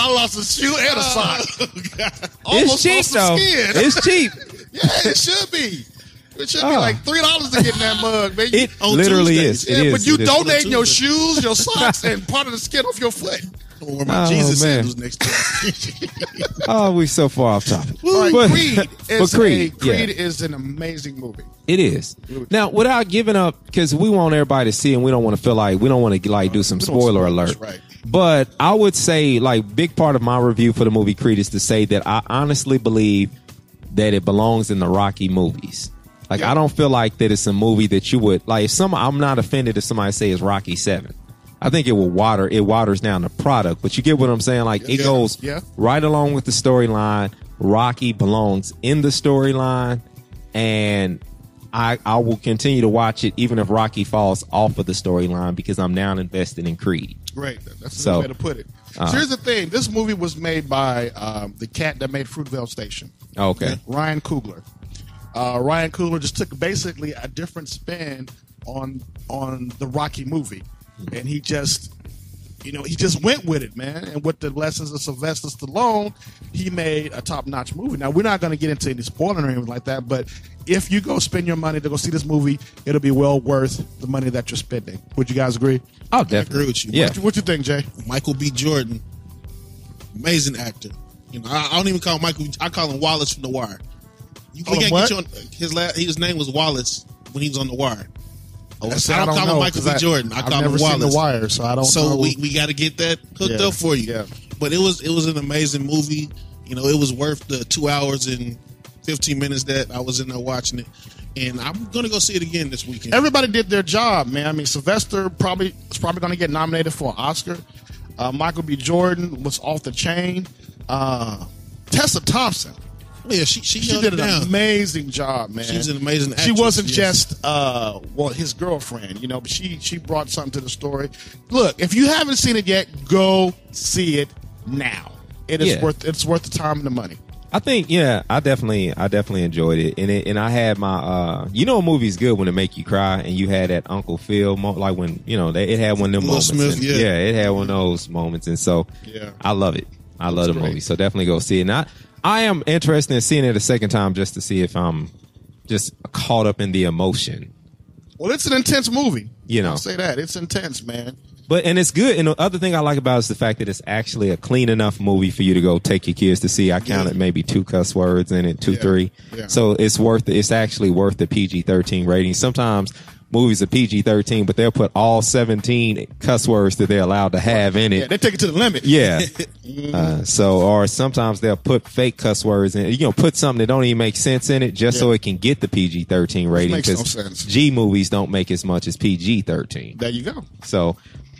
I lost a shoe and a oh, sock. Oh, God. It's Almost cheap lost some though. skin. It's cheap. yeah, it should be. It should be Oh. like three dollars to get in that mug, man. It On literally Tuesdays. is. It yeah, is. but you It is. donating your shoes, your socks, and part of the skin off your foot. I'm gonna wear my Oh, Jesus man. sandals next time. Oh, we so far off topic. All right, But- Creed but is Creed, a, Creed yeah. is an amazing movie. It is. Now, without giving up, because we want everybody to see, and we don't want to feel like we don't want to like do some spoiler spoil alert. right. But I would say, like, big part of my review for the movie Creed is to say that I honestly believe that it belongs in the Rocky movies. Like, Yeah. I don't feel like that it's a movie that you would like. If some, I'm not offended if somebody say it's Rocky Seven. I think it will water it waters down the product, but you get what I'm saying. Like, it Yeah. goes Yeah. right along with the storyline. Rocky belongs in the storyline, and I I will continue to watch it even if Rocky falls off of the storyline because I'm now invested in Creed. Right. That's the So, way to put it. uh, so here's the thing: this movie was made by um, the cat that made Fruitvale Station, Okay. Ryan Coogler. Uh, Ryan Coogler just took basically a different spin on on the Rocky movie, and he just, you know, he just went with it, man. And with the lessons of Sylvester Stallone, he made a top notch movie. Now we're not going to get into any spoiling or anything like that, but if you go spend your money to go see this movie, it'll be well worth the money that you're spending. Would you guys agree? Oh, I agree with you. Yeah. What you, what you think, Jay? Michael B. Jordan, amazing actor. You know, I, I don't even call him Michael. I call him Wallace from The Wire. You Call we him gotta get you on his last. His name was Wallace when he was on The Wire. Oh, I see, don't, call him know, Michael 'cause B. Jordan. I I've call him never Wallace. seen The Wire, so I don't so know. we, we got to get that hooked Yeah. up for you. Yeah. But it was it was an amazing movie. You know, it was worth the two hours and fifteen minutes that I was in there watching it. And I'm gonna go see it again this weekend. Everybody did their job, man. I mean, Sylvester probably is probably going to get nominated for an Oscar. Uh, Michael B. Jordan was off the chain. Uh, Tessa Thompson Yeah, she she, She did an down. amazing job, man. She's an amazing She wasn't yes. just uh, well his girlfriend, you know, but she she brought something to the story. Look, if you haven't seen it yet, go see it now. It is Yeah. worth it's worth the time and the money. I think yeah, I definitely I definitely enjoyed it, and it, and I had my uh, you know, a movie's good when it make you cry, and you had that Uncle Phil mo- like when you know they, it had one of them Will moments, Smith, and- yeah. it had one of those moments, and so Yeah. I love it. I love the great. movie, so definitely go see it. And I I am interested in seeing it a second time just to see if I'm just caught up in the emotion. Well, it's an intense movie. You know. I'll say that it's intense, man. But and it's good. And the other thing I like about it is the fact that it's actually a clean enough movie for you to go take your kids to see. I counted maybe two cuss words in it, two, Yeah. three. Yeah. So it's worth it. It's actually worth the PG thirteen rating. Sometimes movies are PG thirteen, but they'll put all seventeen cuss words that they're allowed to have in it. Yeah, they take it to the limit. Yeah. Uh, so, or sometimes they'll put fake cuss words in. You know, put something that don't even make sense in it just so it can get the PG thirteen rating. makes no. G movies don't make as much as PG thirteen. There you go. So,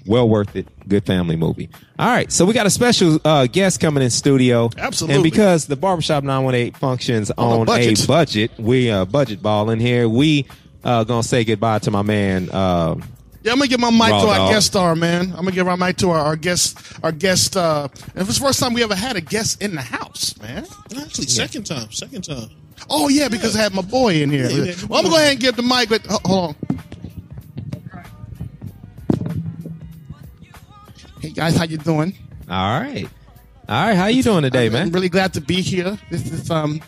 well worth it. Good family movie. All right. So we got a special uh, guest coming in studio. Absolutely. And because the Barbershop 918 functions On a on, a budget. budget, we uh, budget ball in here. We uh, gonna say goodbye to my man. Uh, Yeah, I'm gonna give my mic Raw to our dog. guest star, man. I'm gonna give our mic to our, our guest, our guest. Uh, and it's the first time we ever had a guest in the house, man. Actually, second time, second time. Oh yeah, because I had my boy in here. Yeah, yeah. well, I'm gonna go ahead and give the mic. But hold on. Hey guys, how you doing? all right. All right. How you doing today, I'm man? really glad to be here. This is um,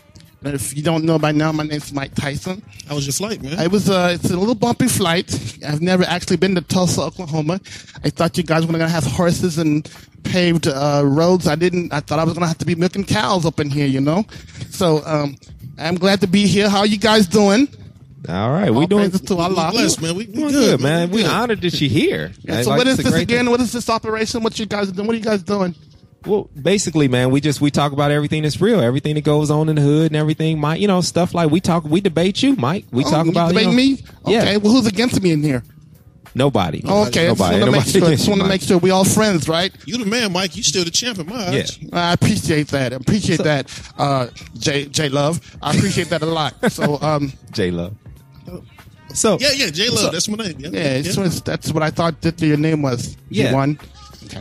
if you don't know by now, my name's Mike Tyson. How was your flight, man? It was uh, it's a little bumpy flight. I've never actually been to Tulsa, Oklahoma. I thought you guys were gonna have horses and paved uh, roads. I didn't. I thought I was gonna have to be milking cows up in here, you know. So um, I'm glad to be here. How are you guys doing? All right. We All doing, praises to Allah. Blessed, man. We, we doing good, good, man. We good. honored that you're here. Yeah, so like- what is this again? thing. What is this operation? What you guys doing? What are you guys doing? Well, basically, man, we just we talk about everything that's real, everything that goes on in the hood, and everything. Mike, you know, stuff like we talk, we debate you, Mike. We Oh, talk you about debate you know- me. Okay. Yeah, Well, who's against me in here? nobody. Oh, okay. I just want to make sure. Just want to make sure we all friends, right? You the man, Mike. You still the champ in my Yeah. I appreciate that. I appreciate that, uh, J J Love. I appreciate that a lot. So, um, J Love. So Yeah, yeah. J Love. That's my name. Yeah, yeah, it's, it's- that's what I thought that your name was. Yeah. One.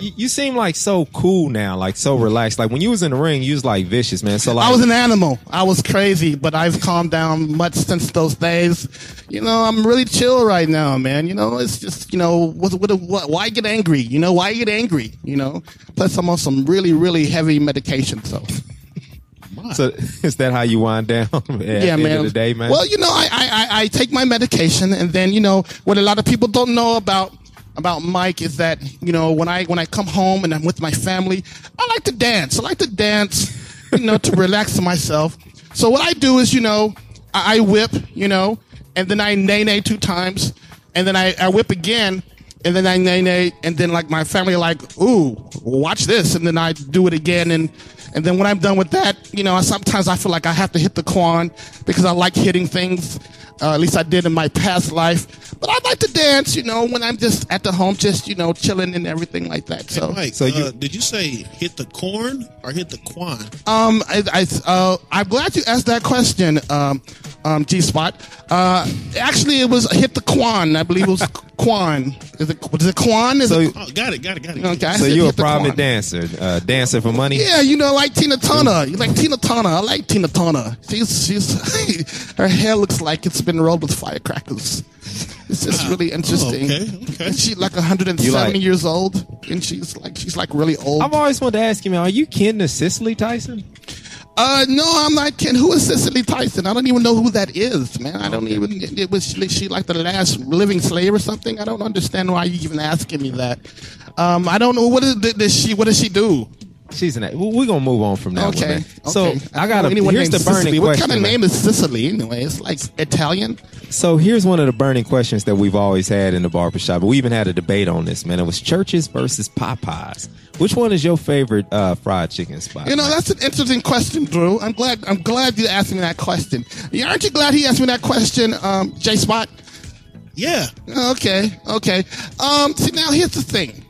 You, you seem like so cool now, like so relaxed. Like when you was in the ring, you was like vicious, man. So like, I was an animal. I was crazy, but I've calmed down much since those days. You know, I'm really chill right now, man. You know, it's just, you know, what, what, what, why get angry? You know, why get angry? You know, plus I'm on some really, really heavy medication, so. so is that how you wind down? at yeah, the end man. of the day, man. Well, you know, I, I, I, I take my medication, and then you know what a lot of people don't know about about Mike is that you know when I when I come home and I'm with my family, I like to dance. I like to dance, you know, to relax myself. So what I do is, you know, I, I whip, you know, and then I nay nay two times, and then I, I whip again. And then I nay nay, and then like my family like, ooh, watch this, and then I do it again, and and then when I'm done with that, you know, sometimes I feel like I have to hit the quan because I like hitting things. Uh, at least I did in my past life. But I like to dance, you know, when I'm just at the home, just you know, chilling and everything like that. So, Mike, So so you- uh, did you say hit the corn or hit the quan? um, I, I uh, I'm glad you asked that question, um, um, G Spot. Uh, actually, it was hit the quan. I believe it was quan. Is it was it quan? Is So- it, Oh, got it, got it, got it. okay, so you're a hit private dancer, uh, dancer for money? Yeah, you know, like Tina Turner. You like Tina Turner. I like Tina Turner. She's she's her hair looks like it's been rolled with firecrackers. It's just really interesting. okay, okay. And she's like 170 like- years old, and she's like she's like really old. I've always wanted to ask you, man, are you kin to Cicely Tyson? Uh, no, I'm not kidding. Who is Cicely Tyson? I don't even know who that is, man. I don't even. It was she, she like the last living slave or something? I don't understand why you even asking me that. Um, I don't know what is does she what does she do? She's an. Well, we're gonna move on from that. one, Okay. So okay. I got a. anyone Here's the named burning Sicily. question. What kind of name is Sicily anyway? It's like Italian. So here's one of the burning questions that we've always had in the barbershop. We even had a debate on this, man. It was Church's versus Popeyes. Which one is your favorite uh, fried chicken spot? You know, that's an interesting question, Dru. I'm glad. I'm glad you asked me that question. Aren't you glad he asked me that question, um, J Spot? Yeah. Okay, okay. Um, see, now here's the thing.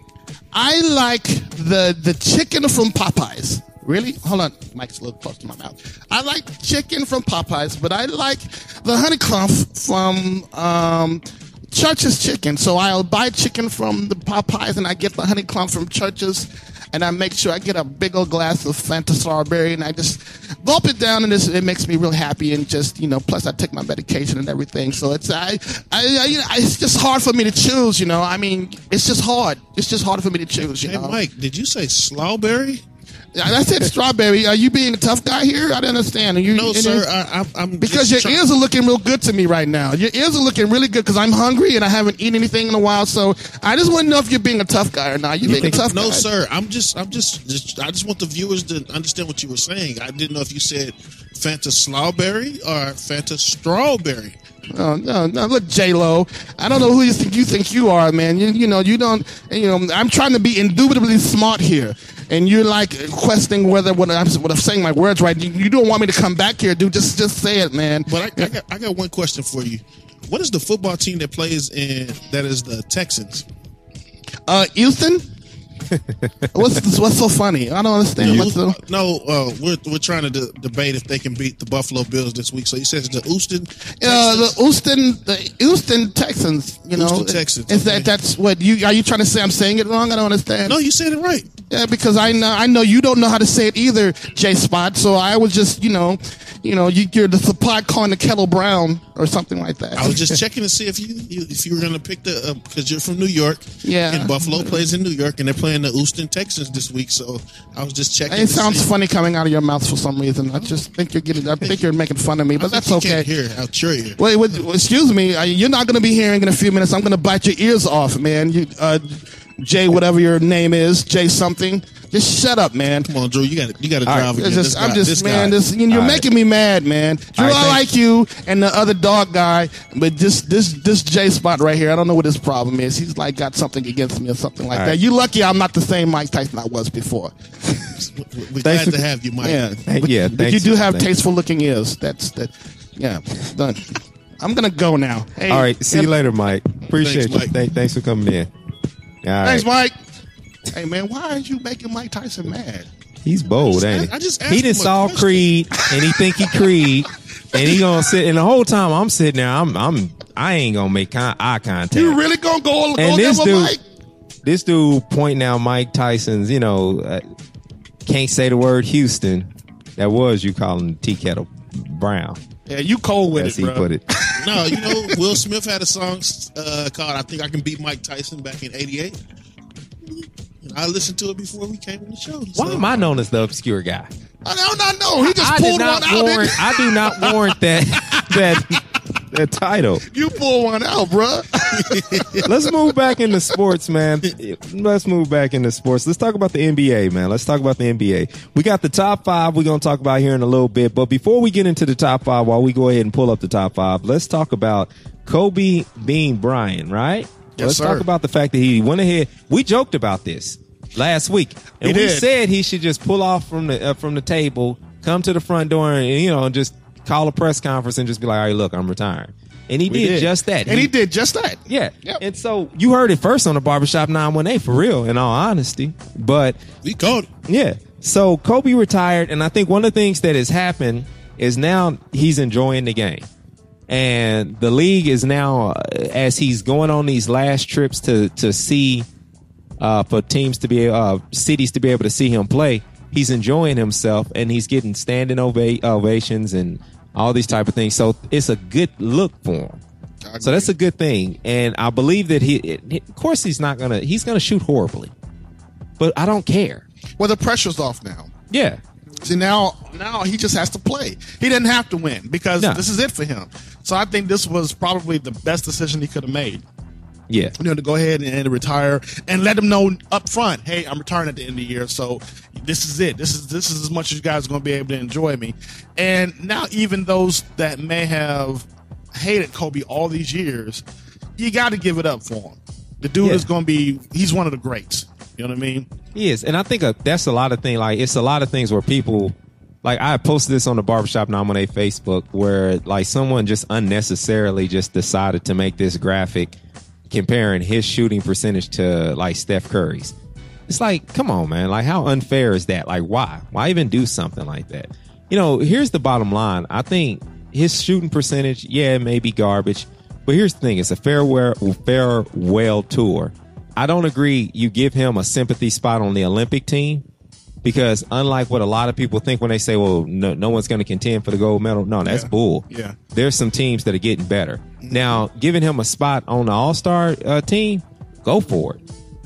I like the the chicken from Popeyes. Really? Hold on. Mike's a little close to my mouth. I like chicken from Popeyes, but I like the honeycomb from um, Church's Chicken. So I'll buy chicken from the Popeyes and I get the honey clump from Church's. And I make sure I get a big old glass of Fanta strawberry and I just gulp it down and it makes me real happy and just, you know, plus I take my medication and everything. So it's, I, I, I you know, it's just hard for me to choose, you know. I mean, it's just hard. It's just hard for me to choose, you Hey, know. Mike, did you say strawberry? I said strawberry. Are you being a tough guy here? I don't understand. Are you, No, sir. I, I'm because your ears are looking real good to me right now. Your ears are looking really good because I'm hungry and I haven't eaten anything in a while. So I just want to know if you're being a tough guy or not. You, being a tough No, guy? sir. I'm just, I'm just, just, I just want the viewers to understand what you were saying. I didn't know if you said Fanta Strawberry or Fanta Strawberry. No, no, no. Look, J Lo. I don't know who you think you think you are, man. You, you know, you don't. You know, I'm trying to be indubitably smart here, and you're like questioning whether what I'm, what I'm saying my words right. You, you don't want me to come back here, dude. Just, just say it, man. But I, I got, I got one question for you. What is the football team that plays in that is the Texans? Uh, Houston. what's this, what's so funny? I don't understand. What's the, No, uh, we're we're trying to de- debate if they can beat the Buffalo Bills this week. So he says the Houston. Uh, the Houston, the Houston Texans. You know, Houston Texans, Is okay. that that's what you are? You trying to say I'm saying it wrong? I don't understand. no, you said it right. Yeah, because I know I know you don't know how to say it either, J Spot. So I was just you know, you know, you, you're the supply calling the kettle brown or something like that. I was just checking to see if you, you if you were going to pick the because you're from New York. Yeah. And Buffalo plays in New York, and they're playing the Houston Texans this week. So I was just checking. it sounds see. funny coming out of your mouth for some reason. I just think you're getting. I think you're making fun of me, but that's you okay. Hear out your ear. Wait, wait, excuse me. You're not going to be hearing in a few minutes. I'm going to bite your ears off, man. You, uh, Jay, whatever your name is, Jay something. Just shut up, man. Come on, Dru. You got you got to drive It's again. just, This I'm guy- just, this man. guy. This, you know, you're All right. making me mad, man. Dru, All right, I like you and the other dog guy, but this, this, this J spot right here, I don't know what his problem is. He's like got something against me or something like All that. right. You lucky I'm not the same Mike Tyson I was before. We're Thanks glad for- to have you, Mike. Yeah, Thank- but, yeah, but you do have Thanks. tasteful looking ears. That's that. Yeah, done. I'm gonna go now. Hey, All right. See you later, Mike. Appreciate Thanks, you. Mike. Thank, thanks for coming in. All right. Thanks, Mike. Hey man, why aren't you making Mike Tyson mad? He's bold, ain't he? I just he him saw question. Creed, and he think he Creed, and he gonna sit. And the whole time I'm sitting there, I'm, I'm, I ain't gonna make con- eye contact. You really gonna go, go And there this dude- Mike? this dude pointing out Mike Tyson's, you know, uh, can't say the word Houston. That was you calling Tea Kettle Brown, Yeah, you cold with as it, he bro. put it. No, you know, Will Smith had a song uh, called "I Think I Can Beat Mike Tyson" back in '88. I listened to it before we came on the show. Why am I known as the obscure guy? I do not know. He just I pulled one out. warrant. I do not warrant that that that title. You pull one out, bro. Let's move back into sports, man. Let's move back into sports. Let's talk about the NBA, man. Let's talk about the NBA. We got the top five we're going to talk about here in a little bit. But before we get into the top five, while we go ahead and pull up the top five, let's talk about Kobe Bean Bryant, right? Yes, let's sir. talk about the fact that he went ahead. We joked about this last week, and He we did. said he should just pull off from the uh, from the table, come to the front door, and you know, just call a press conference and just be like, "All right, look, I'm retiring." And he We did, just that. and he did just that. Yeah. Yep. And so you heard it first on the Barbershop 918 for real, in all honesty. But We called. it. yeah. So Kobe retired, and I think one of the things that has happened is now he's enjoying the game. And the league is now, uh, as he's going on these last trips to, to see, uh, for teams to be, uh, cities to be able to see him play, he's enjoying himself and he's getting standing ova- ovations and all these type of things. So it's a good look for him. So that's a good thing, and I believe that he. It, of course, he's not gonna. He's gonna shoot horribly, but I don't care. Well, the pressure's off now. Yeah, See now, now he just has to play. He didn't have to win because No. this is it for him. So I think this was probably the best decision he could have made. Yeah, You know, to go ahead and, and retire and let them know up front, hey, I'm retiring at the end of the year, so this is it. This is this is as much as you guys are going to be able to enjoy me. And now, even those that may have hated Kobe all these years, you got to give it up for him. The dude Yeah. is going to be. He's one of the greats. You know what I mean? he is, and I think uh, that's a lot of things. Like it's a lot of things where people, like I posted this on the barbershop nominate Facebook, where like someone just unnecessarily just decided to make this graphic comparing his shooting percentage to like Steph Curry's. It's like, come on, man. Like, how unfair is that? Like, why? Why even do something like that? You know, here's the bottom line. I think his shooting percentage, yeah, it may be garbage, but here's the thing: it's a farewell farewell tour. I don't agree. You give him a sympathy spot on the Olympic team because, unlike what a lot of people think when they say, "Well, no, no one's going to contend for the gold medal," no, that's Yeah. bull. Yeah. there's some teams that are getting better now. Giving him a spot on the All Star uh, team, go for it.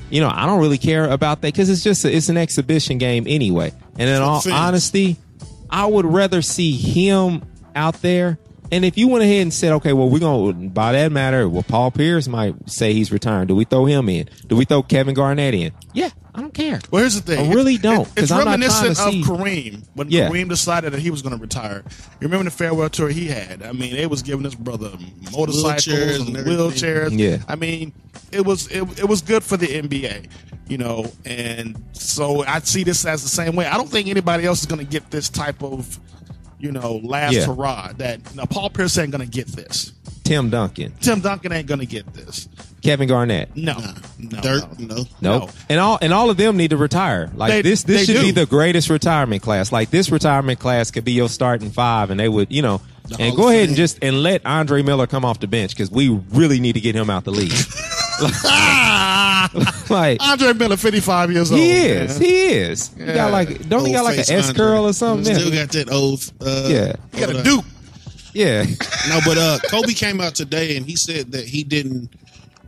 You know, I don't really care about that because it's just a, it's an exhibition game anyway. And in all honesty, I would rather see him out there. And if you went ahead and said, okay, well, we're going to, by that matter, well, Paul Pierce might say he's retiring. Do we throw him in? Do we throw Kevin Garnett in? Yeah, I don't care. Well, here's the thing. I really don't, It's I'm reminiscent trying of see- Kareem when Yeah. Kareem decided that he was going to retire. You remember the farewell tour he had? I mean, they was giving his brother motorcycles Wheelchairs and and wheelchairs. Yeah. I mean, it was it, it was good for the NBA, you know. And so I see this as the same way. I don't think anybody else is going to get this type of, you know, last Yeah. hurrah. That now, Paul Pierce ain't going to get this. Tim Duncan, Tim Duncan ain't going to get this. Kevin Garnett. No, Nah, no, Dirt, no. no. Nope. No. And all and all of them need to retire. Like They- this this they should be the greatest retirement class. Like this retirement class could be your starting five and they would, you know, The and go of ahead and just and let Andre Miller come off the bench because we really need to get him out the league. like Andre Miller, fifty-five years old. he is. man. He is. He got like don't he got like an S curl or something? Still Yeah. got that old. Uh, Yeah. He got a Duke. yeah. No, but uh, Kobe came out today and he said that he didn't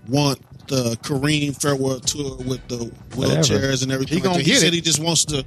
want the Kareem farewell tour with the Whatever. wheelchairs and everything. He like gonna that. He said it. he just wants to,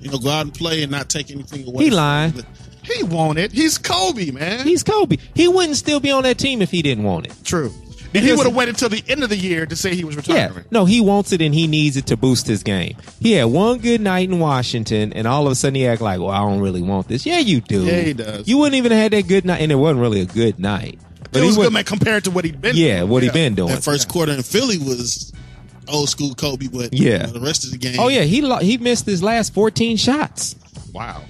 you know, go out and play and not take anything away. He from lying. it. He want it. He's Kobe, man. He's Kobe. He wouldn't still be on that team if he didn't want it. true. And he would have waited till the end of the year to say he was retiring. Yeah. No, he wants it and he needs it to boost his game. He had one good night in Washington and all of a sudden he act like, well, I don't really want this. Yeah, you do. Yeah, he does. You wouldn't even have had that good night and it wasn't really a good night. But it he was would, good, man, compared to what he'd been. Yeah, doing. what he'd been doing. That first quarter in Philly was old school Kobe, but Yeah. you know, the rest of the game. Oh yeah, he lo- he missed his last 14 shots. Wow.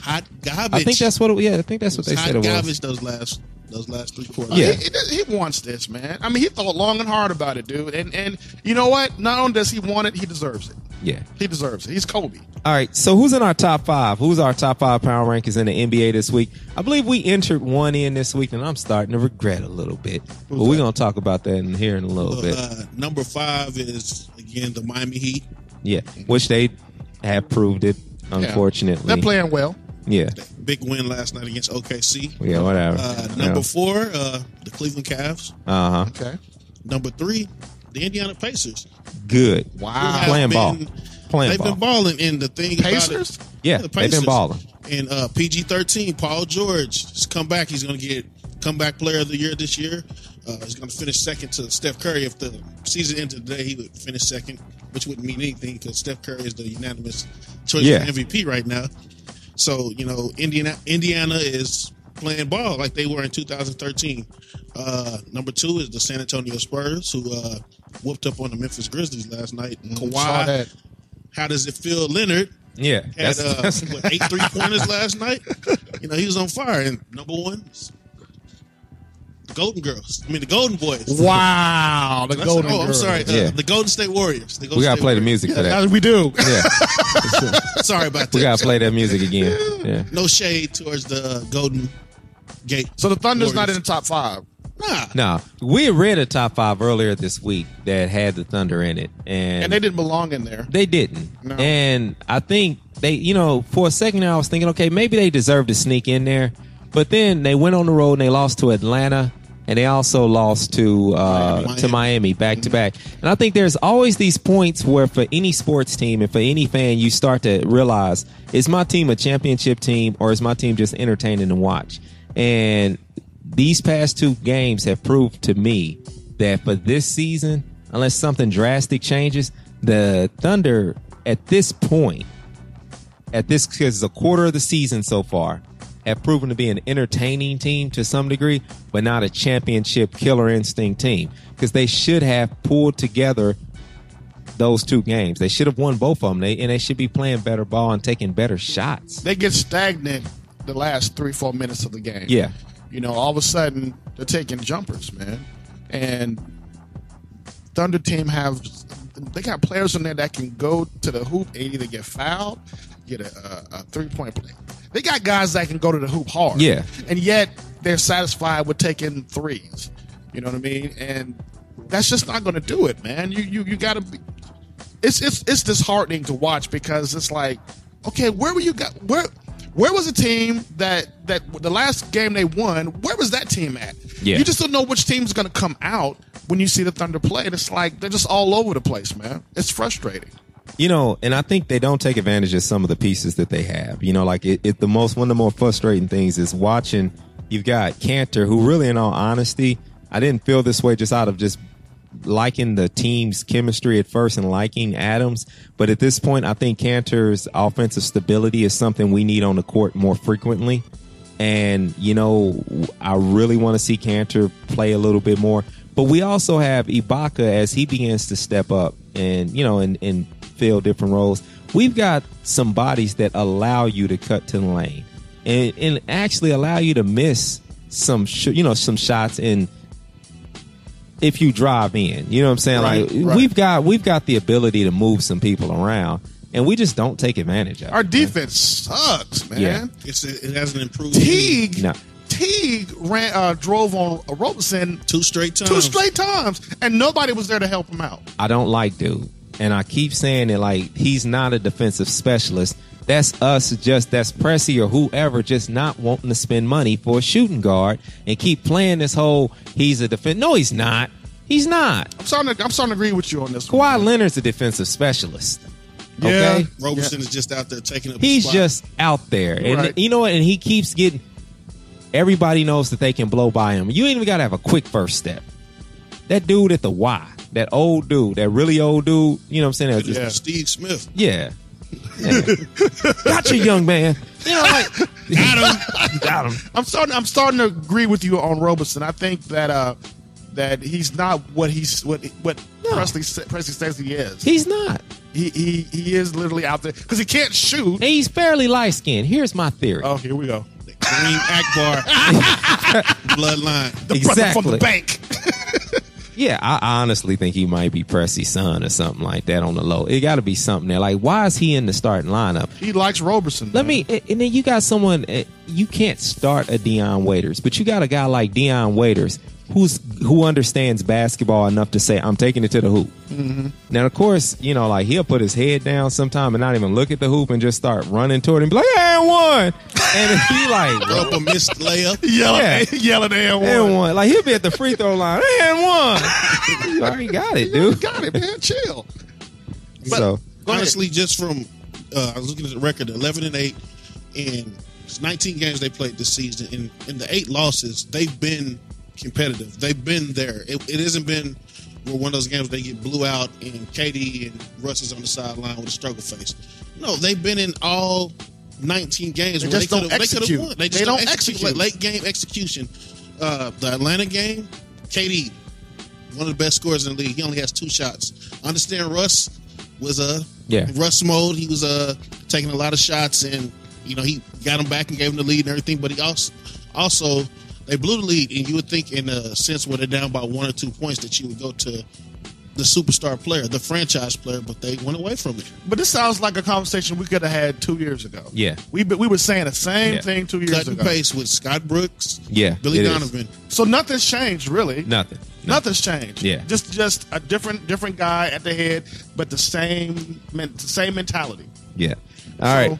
hot garbage. I think that's what it, yeah, I think that's what they hot said it was. garbage. Those last those last three quarters. Yeah. He, he, he wants this, man. I mean, he thought long and hard about it, dude. And and you know what? Not only does he want it, he deserves it. Yeah. He deserves it. He's Kobe. All right, so who's in our top five? Who's our top five power rankings in the NBA this week? I believe we entered one in this week, and I'm starting to regret a little bit. but we're gonna talk about that in here in a little bit. Uh, number five is again the Miami Heat. Yeah, which they have proved it. Unfortunately, They're playing well. Yeah, Big win last night against OKC. yeah, whatever. Uh, number four, uh, the Cleveland Cavs. uh huh. Okay. Number three, the Indiana Pacers. Good. who Wow. have Playing ball. been- Playing They've ball. been balling in the thing. about it- Pacers? Yeah, the they've been balling. And uh, PG thirteen, Paul George has come back. He's going to get comeback player of the year this year. Uh, he's going to finish second to Steph Curry. If the season ended today, he would finish second, which wouldn't mean anything because Steph Curry is the unanimous choice Yeah. for MVP right now. So you know, Indiana Indiana is playing ball like they were in 2013. Uh, number two is the San Antonio Spurs, who uh, whooped up on the Memphis Grizzlies last night. Saw Kawhi, how does it feel? Leonard Yeah, had that's, uh, that's- what, eight three pointers last night. You know, he was on fire. And number one, is the Golden Girls. I mean, the Golden Boys. Wow. The That's- Golden oh, I'm Girls. sorry. Uh, Yeah. The Golden State Warriors. The Golden we gotta State play the Warriors. music for Yeah, that. we do. Yeah, Sorry about that. we gotta play that music again. Yeah. No shade towards the Golden Gate. So the Thunder's not in the top five. Nah. nah. we read a top five earlier this week that had the Thunder in it, and, And they didn't belong in there. They didn't. No. And I think they, you know, for a second I was thinking, okay, maybe they deserve to sneak in there. But then they went on the road and they lost to Atlanta and they also lost to uh, Miami. to Miami back to back. And I think there's always these points where for any sports team and for any fan, you start to realize is my team a championship team or is my team just entertaining to watch? And these past two games have proved to me that for this season, unless something drastic changes, the Thunder at this point, at this because it's a quarter of the season so far, have proven to be an entertaining team to some degree, but not a championship killer instinct team because they should have pulled together those two games. They should have won both of them, they, and they should be playing better ball and taking better shots. They get stagnant the last three, four minutes of the game. Yeah. You know, all of a sudden they're taking jumpers, man. And Thunder team have they got players in there that can go to the hoop and either get fouled, get a, a, a three point play. They got guys that can go to the hoop hard. Yeah. and yet they're satisfied with taking threes. You know what I mean? And that's just not going to do it, man. You you you got to be. It's it's it's disheartening to watch because it's like, okay, where were you got where? Where was the team that that the last game they won? Where was that team at? Yeah. You just don't know which team's going to come out when you see the Thunder play. And it's like they're just all over the place, man. It's frustrating. You know, and I think they don't take advantage of some of the pieces that they have. You know, like it, it the most one of the more frustrating things is watching. You've got Kanter, who really, in all honesty, I didn't feel this way just out of just liking the team's chemistry at first and liking Adams. But at this point, I think Kanter's offensive stability is something we need on the court more frequently. And, you know, I really want to see Kanter play a little bit more. But we also have Ibaka as he begins to step up and, you know, and, and fill different roles. We've got some bodies that allow you to cut to the lane and, and actually allow you to miss some, sh- you know, some shots and if you drive in, you know what I'm saying? Right, like right. we've got, we've got the ability to move some people around and we just don't take advantage of Our it. man. defense sucks, man. Yeah. It's, it hasn't improved. Teague, No. Teague ran uh, drove on Roberson two straight times. two straight times, and nobody was there to help him out. I don't like dude. And I keep saying it like he's not a defensive specialist. That's us just that's Presti or whoever just not wanting to spend money for a shooting guard and keep playing this whole he's a defense. No, he's not. He's not. I'm starting. To, I'm starting to agree with you on this. one. Kawhi Leonard's a defensive specialist. Yeah. Okay? Roberson is just out there taking up. He's spot. just out there. And Right. you know what? And he keeps getting everybody knows that they can blow by him. You ain't even gotta have a quick first step. That dude at the Y, that old dude, that really old dude, you know what I'm saying? That just- Yeah. Steve Smith. Yeah. Yeah. Gotcha, young man. You know, like got him. Got him. I'm starting. I'm starting to agree with you on Roberson. I think that uh, that he's not what he's what what No. Presley Presley says he is. He's not. He he he is literally out there because he can't shoot. And he's fairly light skinned. Here's my theory. Oh, here we go. Kareem Akbar bloodline. The brother from the bank. Yeah, I honestly think he might be Presti's son or something like that on the low. It got to be something there. Like, why is he in the starting lineup? he likes Roberson. Let man. me, and then you got someone, you can't start a Dion Waiters, but you got a guy like Dion Waiters who's, who understands basketball enough to say, I'm taking it to the hoop. Mm-hmm. Now, of course, you know, like he'll put his head down sometime and not even look at the hoop and just start running toward him, and be like, and one. And if he like, Throw up a missed layup. yelling, Yeah. yelling at one. and one, like he'll be at the free throw line, and one. you already got it, You dude. got it, man. Chill. So, Honestly, just from uh, I was looking at the record, eleven and eight, and nineteen games they played this season. And in the eight losses, they've been competitive. They've been there. It, it hasn't been where one of those games they get blew out and Katie and Russ is on the sideline with a struggle face. No, they've been in all. 19 games They where just they don't could have execute. won. They just They don't, don't execute. execute. Late game execution. Uh, the Atlanta game, Katie, one of the best scorers in the league. He only has two shots. I understand Russ was a Yeah. Russ mode. He was uh taking a lot of shots and you know he got him back and gave him the lead and everything. But he also also they blew the lead and you would think in a sense where they're down by one or two points that you would go to the superstar player, the franchise player, but they went away from it. But this sounds like a conversation we could have had two years ago. Yeah. we we were saying the same Yeah. thing two years Cut and ago. paste with Scott Brooks, Yeah, Billy it is. Donovan. So nothing's changed, really. nothing. Nothing's changed. Yeah. just just a different different guy at the head, but the same men- same mentality. Yeah. All right.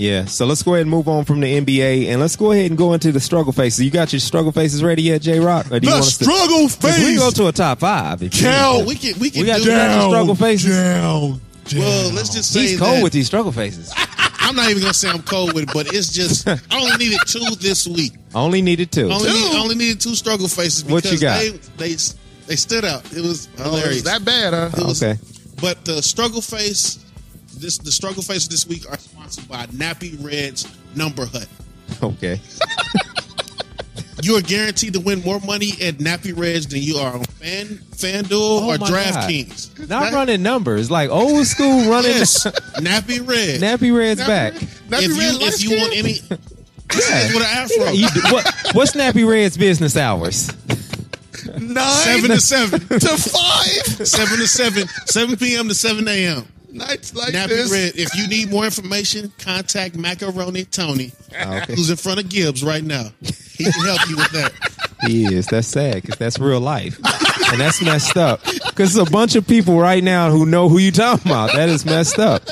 So- Yeah. So let's go ahead and move on from the NBA and let's go ahead and go into the struggle faces. You got your struggle faces ready yet, J-Roc? Or do you The want us to- struggle 'Cause We go to a top five. if Cal- need. We can we can We got do you got your struggle faces. down, Well, let's just say He's cold that with these struggle faces. I'm not even gonna say I'm cold with it, but it's just I only needed two this week. Only needed two. Only, Two? need, only needed two struggle faces because What you got? they they they stood out. It was Oh, hilarious. is that bad, huh? It was- Okay. But the struggle face, this the struggle faces this week are sponsored by Nappy Red's Number Hut. Okay. You are guaranteed to win more money at Nappy Reds than you are on Fan FanDuel Oh or DraftKings. Not running numbers, like old school running. Yes, Nappy Red. Nappy Red's back. Nappy if Red you if you want any, this is with an afro. Yeah, you what, what's Nappy Red's business hours? Nine Seven to seven. to five. seven to seven. Seven p.m. to seven a.m. Nights like Nappy this. Red. If you need more information, contact Macaroni Tony, okay. who's in front of Gibbs right now. He can help you with that. He is. That's sad because that's real life, and that's messed up. Because there's a bunch of people right now who know who you talking about. That is messed up.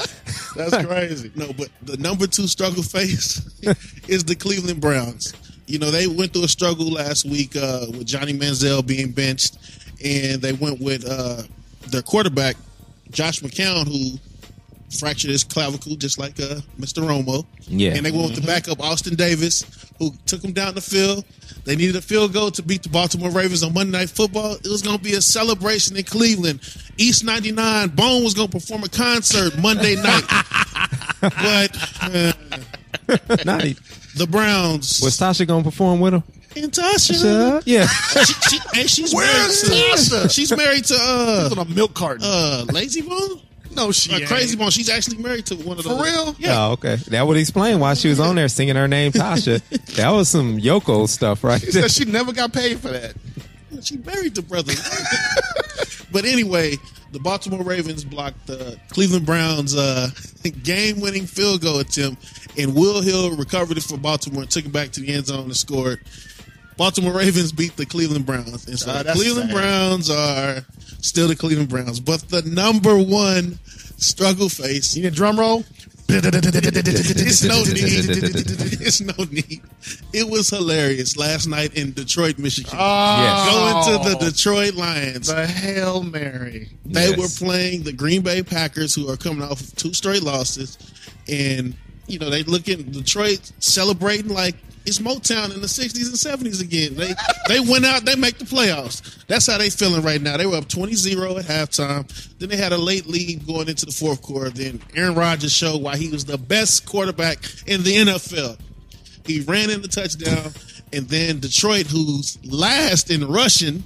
That's crazy. No, but the number two struggle face is the Cleveland Browns. You know, they went through a struggle last week uh, with Johnny Manziel being benched, and they went with uh, their quarterback, Josh McCown, who fractured his clavicle just like uh, Mr. Romo. Yeah. And they went with the backup, Austin Davis, who took him down the field. They needed a field goal to beat the Baltimore Ravens on Monday Night Football. It was going to be a celebration in Cleveland. East 99, Bone was going to perform a concert Monday night. but uh, Night. the Browns Was Tasha gonna perform with him? And Tasha, Yeah. she, she, and she's Where's married to Tasha? she's married to uh on a milk carton. uh Layzie Bone, no, she uh, ain't. Krayzie Bone. She's actually married to one of For real? Yeah. Oh, okay. That would explain why she was on there singing her name, Tasha. That was some Yoko stuff, right? She said she never got paid for that. She married the brother. but anyway, the Baltimore Ravens blocked the Cleveland Browns' uh, game-winning field goal attempt, and Will Hill recovered it for Baltimore and took it back to the end zone and scored. Baltimore Ravens beat the Cleveland Browns, and so Ah, the Cleveland sad. Browns are still the Cleveland Browns. But the number one struggle face You need a drum roll? it's no need. It's no need. It was hilarious last night in Detroit, Michigan. Oh, Going to the Detroit Lions. the Hail Mary. They Yes. were playing the Green Bay Packers, who are coming off of two straight losses, and you know they look looking Detroit celebrating like it's Motown in the '60s and '70s again. They they went out, they make the playoffs. That's how they feeling right now. They were up 20-0 at halftime. Then they had a late lead going into the fourth quarter. Then Aaron Rodgers showed why he was the best quarterback in the NFL. He ran in the touchdown, and then Detroit, who's last in rushing,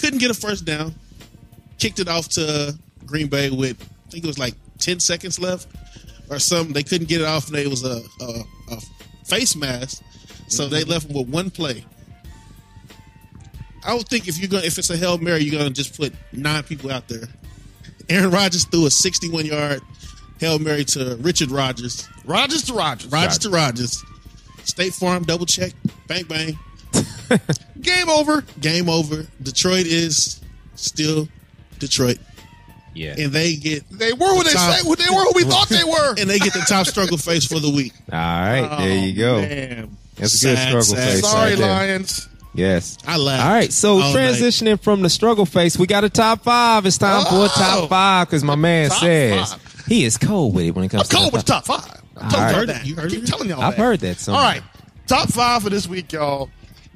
couldn't get a first down kicked it off to Green Bay with I think it was like ten seconds left or something. They couldn't get it off, and it was a, a, a face mask, so they mm-hmm. left them with one play. I would think if you're going to if it's a hail mary, you're going to just put nine people out there. Aaron Rodgers threw a 61 yard hail mary to Richard Rodgers, Rogers to Rogers. Rodgers to Rodgers, State Farm double check, bang bang, Game over. game over. Detroit is still Detroit, Yeah. and they get They were who they Top- say. They were who we thought they were. and they get the top struggle face for the week. All right. there you oh, go. Oh, Man. That's a good struggle sad. face. Sorry, right there. Lions. Yes. I laugh. All right, so all night. transitioning from the struggle face, we got a top five. It's time for a Oh. top five because my man says five. he is cold with it when it comes I'm to cold the with top five. I told All you right. that. You heard I keep it? telling y'all I've that. heard that somewhere. All right. Top five for this week, y'all.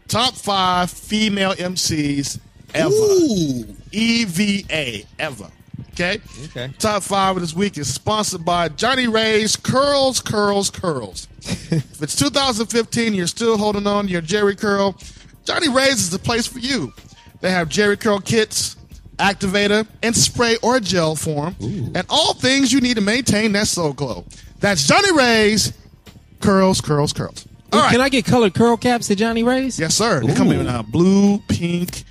Top five female MCs ever. Ooh. EVA ever. Okay? Okay. Top five of this week is sponsored by Johnny Ray's Curls, Curls, Curls. if it's 2015 you're still holding on to your Jheri curl, Johnny Ray's is the place for you. They have Jheri curl kits, activator, and spray or gel form, and all things you need to maintain that Soul Glo. That's Johnny Ray's Curls, Curls, Curls. All right. Can I get colored curl caps at Johnny Ray's? Yes, sir. They come in uh, blue, pink,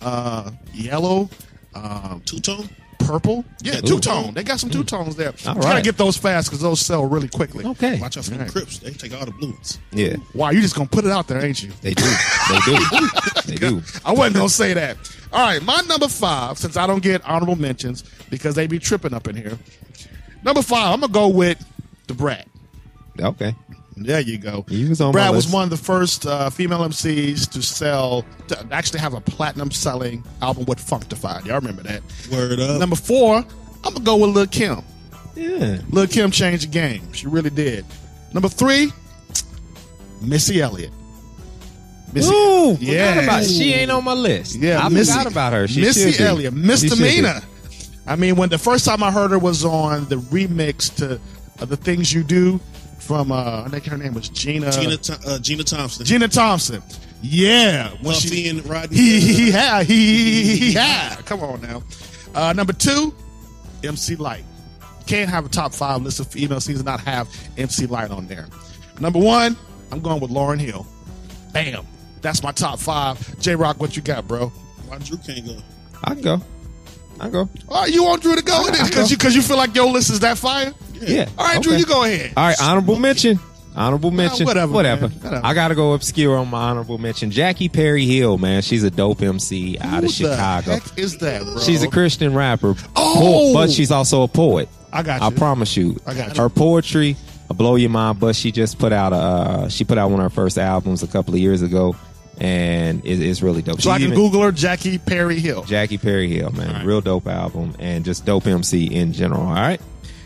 uh, yellow, um, Two tone. Purple. Yeah, two tone. They got some mm. two tones there. All gotta right. get those fast because those sell really quickly. Okay. Watch out for the Crips. They take all the blue ones. Yeah, Wow, you just gonna put it out there, ain't you? they do. They do. they do. I wasn't gonna say that. All right, my number five, since I don't get honorable mentions because they be tripping up in here. Number five, I'm gonna go with the Brat. Okay. There you go. He was on Brat was one of the first uh, female MCs to sell, to actually have a platinum selling album with Funkdafied. Y'all remember that? Word up. Number four, I'm gonna go with Lil Kim. Yeah. Lil Kim changed the game. She really did. Number three, Missy Elliott. Missy, Ooh, Yeah. about she ain't on my list. yeah, I Missy, forgot about her. She Missy. Elliott, misdemeanor. I mean, when the first time I heard her was on the remix to uh, the things you do from uh, I think her name was Gina Gina, uh, Gina Thompson. Gina Thompson. Yeah, when Puffy she and Rodney. he he had he he had. Come on now. Uh, number two, MC Lyte. Can't have a top five list of female singers and not have MC Lyte on there. Number one, I'm going with Lauryn Hill. Bam. That's my top five. J-Roc, what you got, bro? Why Dru can't go? I can go. I can go. All right, you want Dru to go because you because you feel like your list is that fire. Yeah. All right, Dru, you go ahead. All right, honorable mention. Honorable mention. whatever, Whatever. Whatever. I gotta go obscure on my honorable mention. Jackie Perry Hill, man. She's a dope MC out Who of Chicago. The heck is that, bro? She's a Christian rapper. Oh! but she's also a poet. I got you. I promise you. I got you. Her poetry will blow your mind. But she just put out a uh, she put out one of her first albums a couple of years ago, and it, it's really dope. So I can even- Google her, Jackie Perry Hill. Jackie Perry Hill, man. Real dope album and just dope MC in general. All right.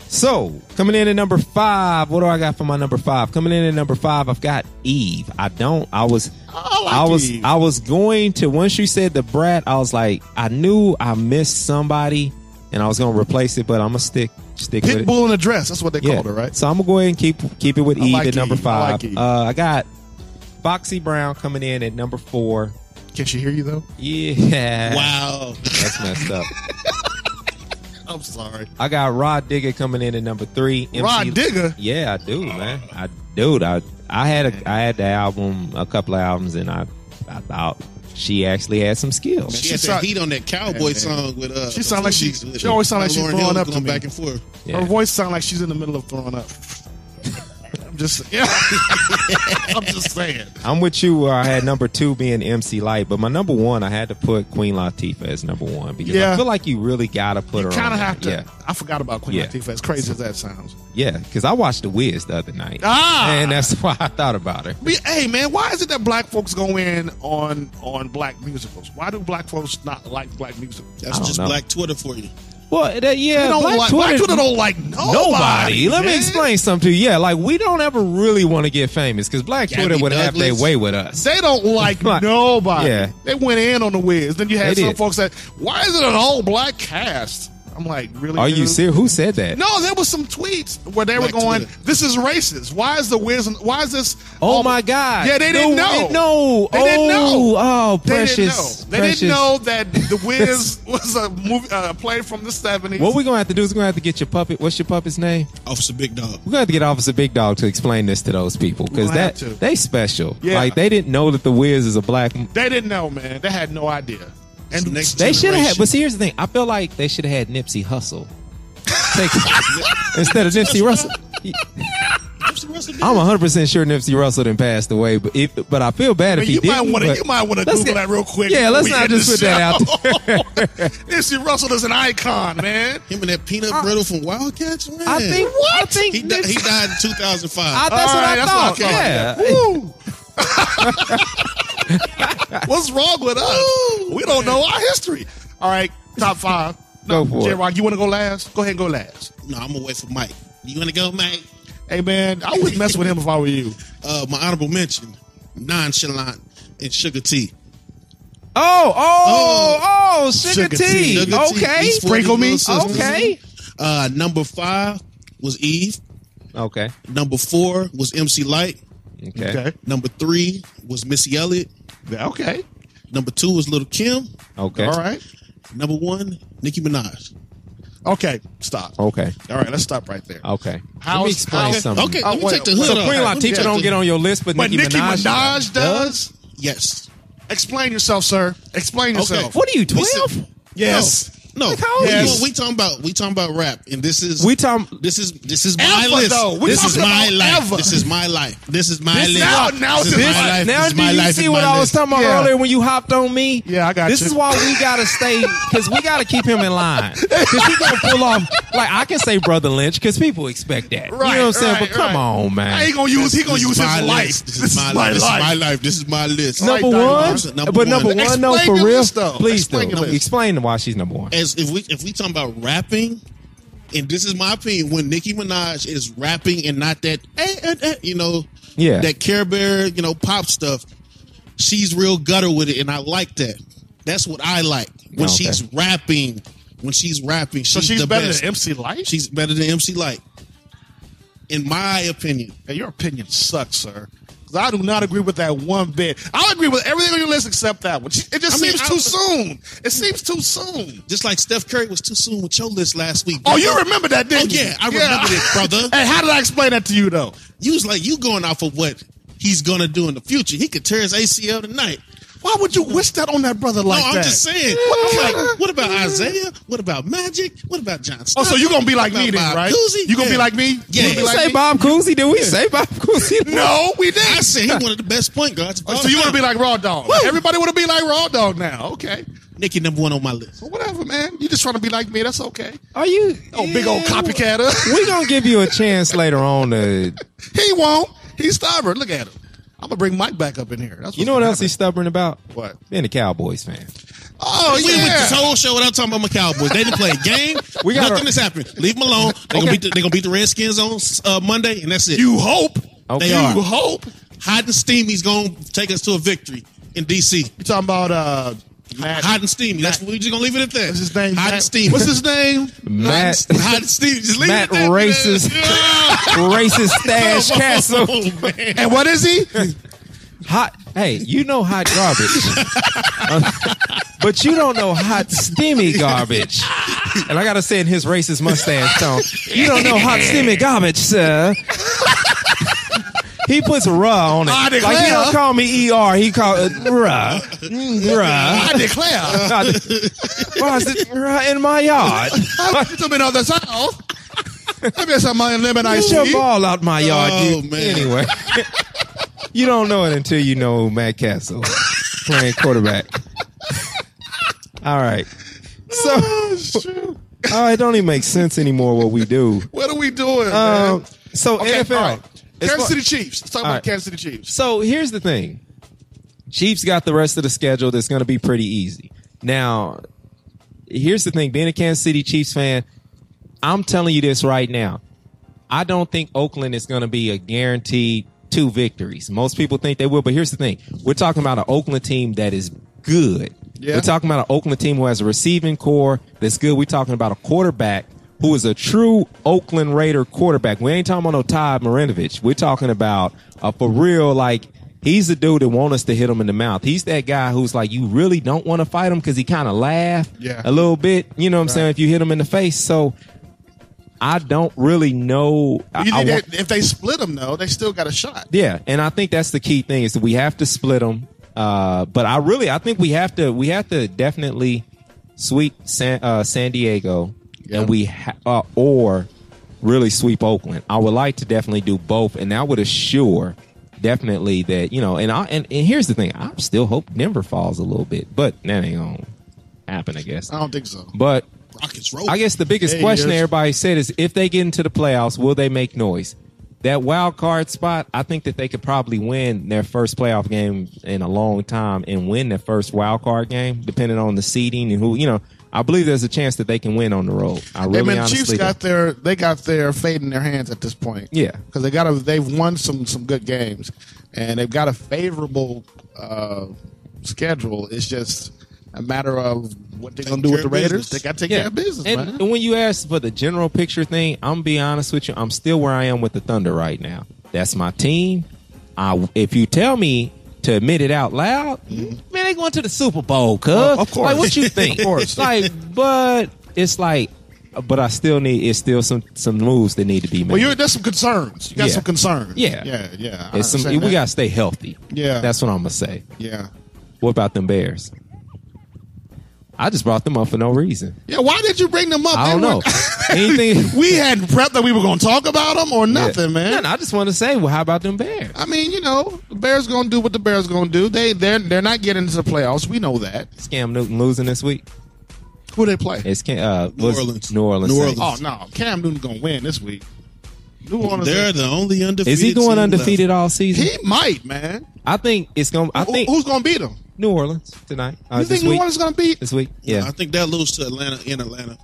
So coming in at number five, what do I got for my number five? Coming in at number five, I've got Eve. I don't. I was. I like was. Eve. I was going to. Once you said the brat, I was like, I knew I missed somebody, and I was gonna replace it, but I'm gonna stick stick with it. Pitbull in a dress. That's what they Yeah. called her, right? So I'm gonna go ahead and keep keep it with I Eve like at number Eve. I five. like Eve. uh, I got Foxy Brown coming in at number four. Can she hear you though? Yeah. Wow. That's messed up. I'm sorry. I got Rah Digga coming in at number three. Rah Digga? Yeah, I do, man. I dude, I I had a I had the album, a couple of albums, and I I thought she actually had some skills. She She had sound- heat on that cowboy song with uh. She sound like she- she always sound like she's throwing Hill up to going me. back and forth. Yeah. Her voice sounds like she's in the middle of throwing up. I'm just yeah. I'm just saying. I'm with you. Where I had number two being MC Lyte, but my number one, I had to put Queen Latifah as number one because Yeah. I feel like you really gotta put her. You kind on of there. have to. Yeah, I forgot about Queen Yeah. Latifah. As crazy as that sounds. yeah. Because I watched The Wiz the other night, Ah! and that's why I thought about her. But, hey man, why is it that black folks go in on on black musicals? Why do black folks not like black music? That's just know. black Twitter for you. Well, that, yeah, Black like Twitter, black Twitter don't like nobody. Nobody. Let me explain something to you. Yeah, like we don't ever really want to get famous because Black Gabby Twitter would have their way with us. They don't like Like, nobody. yeah. They went in on the Wiz. Then you had They some did. folks that, why is it an all black cast? I'm like, really? Are you serious? Who said that? No, there was some tweets where they Black were going, Twitter. "This is racist. Why is the Wiz? Why is this? Oh all- my God! Yeah, they didn't No, know. No, They didn't know. Oh, oh, They precious. didn't know. They precious. didn't know that the Wiz was a movie, uh, play from the '70s. What we're gonna have to do is we're gonna have to get your puppet. What's your puppet's name? Officer Big Dog. We're gonna have to get Officer Big Dog to explain this to those people because that have to. they special. Yeah. Like they didn't know that the Wiz is a black. they didn't know, man. They had no idea. And It's next They should have had. But see, here's the thing. I feel like they should have had Nipsey Hussle Take- instead of Nipsey Russell. Nipsey Russell did. I'm 100 percent sure Nipsey Russell didn't passed away, but if, but I feel bad I if mean, he you might didn't. want to you might want to let's Google get- that real quick. Yeah, let's not just the put that out show. Nipsey Russell is an icon, man. Him and that peanut brittle from Wildcats, man. I think. what? I think he, di- Nipsey- he died in 2005. I, that's All what right, I that's thought. what I yeah. Woo. What's wrong with us? We don't know our history. All right, top five. Go for J it. Rock, you want to go last? Go ahead and go last. no, I'm gonna wait for Mike. You wanna go, Mike? Hey man, I wouldn't mess with him if I were you. Uh, my honorable mention: nonchalant and Sugar T. Oh, oh, oh, sugar, Sugar tea. tea. Sugar T. Okay. These four Sprinkle me. sisters. Okay. Uh, number five was Eve. Okay. Number four was MC Lyte. Okay. Okay. Number three was Missy Elliott. Yeah, Okay. Number two was Little Kim. Okay. All right. Number one, Nicki Minaj. Okay. Stop. Okay. All right. Let's stop right there. Okay. Let How's- me explain how- something. Okay, Oh, let me wait, take the wait, hood So off. Queen Let me Latifah take don't get on your list, but, But Nicki, Nicki Minaj, does. Yes. Explain yourself, sir. Explain yourself. Okay. What are you, This 12? Yes. No, Like, how old we, we talking about we talking about rap, and this is We talking. this is this is my Ever, list. though. This is my life. ever. This is my life. This is my This- list. now- now this is this- my life. Now, this is do my you life. see what I was list. talking about Yeah. earlier when you hopped on me? Yeah, I got This you. is why we gotta stay because we gotta keep him in line. Because he gonna pull off. Like I can say Brotha Lynch because people expect that. Right, you know what I'm saying? right, but come right. on, man. I ain't gonna use. He gonna This use his life. This is my life. This is my life. This is my list. Number one, but number one, no, for real. list, though. Please Explain do. your list. Explain why she's number one. As if we if we talking about rapping, and this is my opinion, when Nicki Minaj is rapping and not that, eh, eh, eh, you know, Yeah. that Care Bear, you know, pop stuff, she's real gutter with it, and I like that. That's what I like when Okay. she's rapping. When she's rapping, she's, So she's the better best. than MC Lyte. She's better than MC Lyte, in my opinion. Hey, your opinion sucks, sir. 'Cause I do not agree with that one bit. I agree with everything on your list except that one. It just I mean, seems I- too soon. It seems too soon. Just like Steph Curry was too soon with your list last week. Oh, you remember that, Oh didn't you? yeah, I remember it, brother. Hey, how did I explain that to you, though? You was like you going off of what he's gonna do in the future. He could tear his ACL tonight. Why would you wish that on that brother like no, I'm that? just saying. I'm like, what about Isaiah? What about Magic? What about John? Oh, so you're gonna be like me then, right? Cousy? You gonna be like me? You Yeah. gonna be You like say me? Bob Cousy? Did we say Bob Cousy? No, we did. I said he one of the best point guards. Oh, so you want to be like Raw Dawg? Everybody want to be like Raw Dawg now. Okay, Nicki number one on my list? well, whatever, man. You just trying to be like me? That's okay. Are you? Oh, big old copycatter. We gonna give you a chance later on to. he won't. He's stubborn. Look at him. I'm gonna bring Mike back up in here. That's You know what else he's stubborn about? What? Being a Cowboys fan. Oh We went yeah. this whole show without talking about my Cowboys. They didn't play a game. We got Nothing our- has happened. Leave them alone. They're gonna beat the, they gonna beat the Redskins on uh, Monday, and that's it. You hope. Okay. They You are. hope. Hot and steamy's gonna take us to a victory in DC. You talking about uh Matt? Hot and steamy. That's we just gonna leave it at that. What's his name? Hot Matt- and steamy. What's his name? Matt, Hot and, hot and steamy. Just leave Matt it at that. racist, oh, racist stash castle. man. And what is he? Hot. Hey, you know hot garbage, but you don't know hot steamy garbage. And I gotta say in his racist mustache tone, you don't know hot steamy garbage, sir. He puts "ruh" on it. I like he don't call me "er," he call it. Mm, ruh. I declare. Why is it ruh in my yard? to be on the south. Give me some money, lemon ice Get your tea. ball out my yard. Oh, you- man. Anyway, you don't know it until you know Matt Cassel playing quarterback. All right. So, oh, it don't even make sense anymore what we do. What are we doing, Um, man? so Okay, NFL. right. As Kansas far- City Chiefs. Let's talk about right. Kansas City Chiefs. So here's the thing. Chiefs got the rest of the schedule that's going to be pretty easy. Now, here's the thing. Being a Kansas City Chiefs fan, I'm telling you this right now. I don't think Oakland is going to be a guaranteed two victories. Most people think they will, but here's the thing. We're talking about an Oakland team that is good. Yeah. We're talking about an Oakland team who has a receiving core that's good. We're talking about a quarterback who is a true Oakland Raider quarterback. We ain't talking about no Todd Marinovich. We're talking about a for real, like, he's the dude that want us to hit him in the mouth. He's that guy who's like, you really don't want to fight him because he kind of laugh Yeah. a little bit. You know what I'm saying? If you hit him in the face. So I don't really know. I- I want- if they split them, though, they still got a shot. yeah, and I think that's the key thing is that we have to split them. Uh, but I really, I think we have to, we have to definitely sweep San, uh, San Diego, Yeah. and we ha- uh, or really sweep Oakland. I would like to definitely do both, and that would assure definitely that you know. And I and, and here's the thing, I still hope Denver falls a little bit, but that ain't gonna happen, I guess. I don't think so. But Rockets roll. I guess the biggest Yeah, question yes. everybody said is if they get into the playoffs, will they make noise? That wild card spot, I think that they could probably win their first playoff game in a long time and win their first wild card game, depending on the seeding and who you know. I believe there's a chance that they can win on the road. I Hey, really man, the honestly Chiefs do. got their they got their fate in their hands at this point. Yeah. because they got a they've won some some good games, and they've got a favorable uh, schedule. It's just a matter of what they're gonna do with the Raiders. business. They got to take yeah. care of business, and, man. and when you ask for the general picture thing, I'm gonna be honest with you. I'm still where I am with the Thunder right now. That's my team. I, if you tell me to admit it out loud, man, they going to the Super Bowl, cuz. Mm-hmm. Of course. Like, what you think? Of course. Like, but it's like, but I still need. It's still some some moves that need to be made. well, there's some concerns. You got Yeah. some concerns. Yeah. yeah, yeah. It's some, we gotta stay healthy. Yeah. that's what I'm gonna say. yeah. What about them Bears? I just brought them up for no reason. Yeah, why did you bring them up? I don't know. Anything. we hadn't prepped that we were going to talk about them or nothing, man. No, no, I just want to say, well, how about them Bears? I mean, you know, the Bears going to do what the Bears going to do. They they're they're not getting into the playoffs. We know that. Scam Newton losing this week. Who they play? It's Cam, uh, New Orleans. New Orleans. New Orleans. Oh no, Cam Newton's going to win this week. New Orleans. They're the only undefeated. Is he team going left. undefeated all season? he might, man. I think it's going. I Who- think who's going to beat him? New Orleans tonight. Uh, You this think New week. Orleans going to beat? This week, yeah. I think they'll lose to Atlanta in Atlanta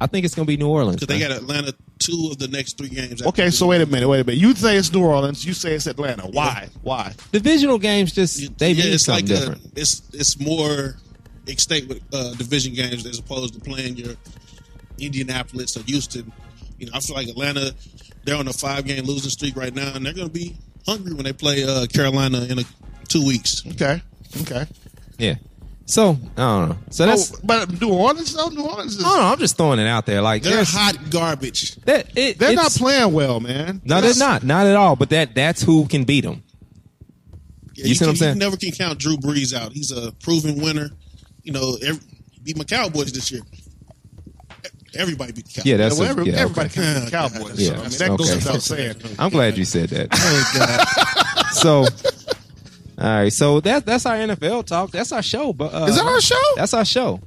I think it's going to be New Orleans. because they got Atlanta two of the next three games. Okay, so wait a minute, wait a minute. You say it's New Orleans. You say it's Atlanta. Why? Why? divisional games. Just they yeah, mean it's something like different. A, it's it's more extinct with uh, division games as opposed to playing your Indianapolis or Houston. You know, I feel like Atlanta, they're on a five game losing streak right now, and they're going to be hungry when they play uh, Carolina in a, two weeks. Okay, okay. yeah. So I don't know. So that's. oh, but New Orleans though, New Orleans is I don't know. I'm just throwing it out there. Like They're hot garbage. that. It, they're not playing well, man. No, they're not. Not at all. But that that's who can beat them. Yeah, You see what I'm saying? You never can count Drew Brees out. He's a proven winner. You know, every, beat my Cowboys this year. Everybody beat the Cowboys. Yeah, that's well, a- yeah, everybody okay. can beat the Cowboys. Yeah, so, I mean, that goes without saying. I'm glad you said that. so, all right. So that that's our NFL talk. That's our show. But uh, Is that our show? That's our show.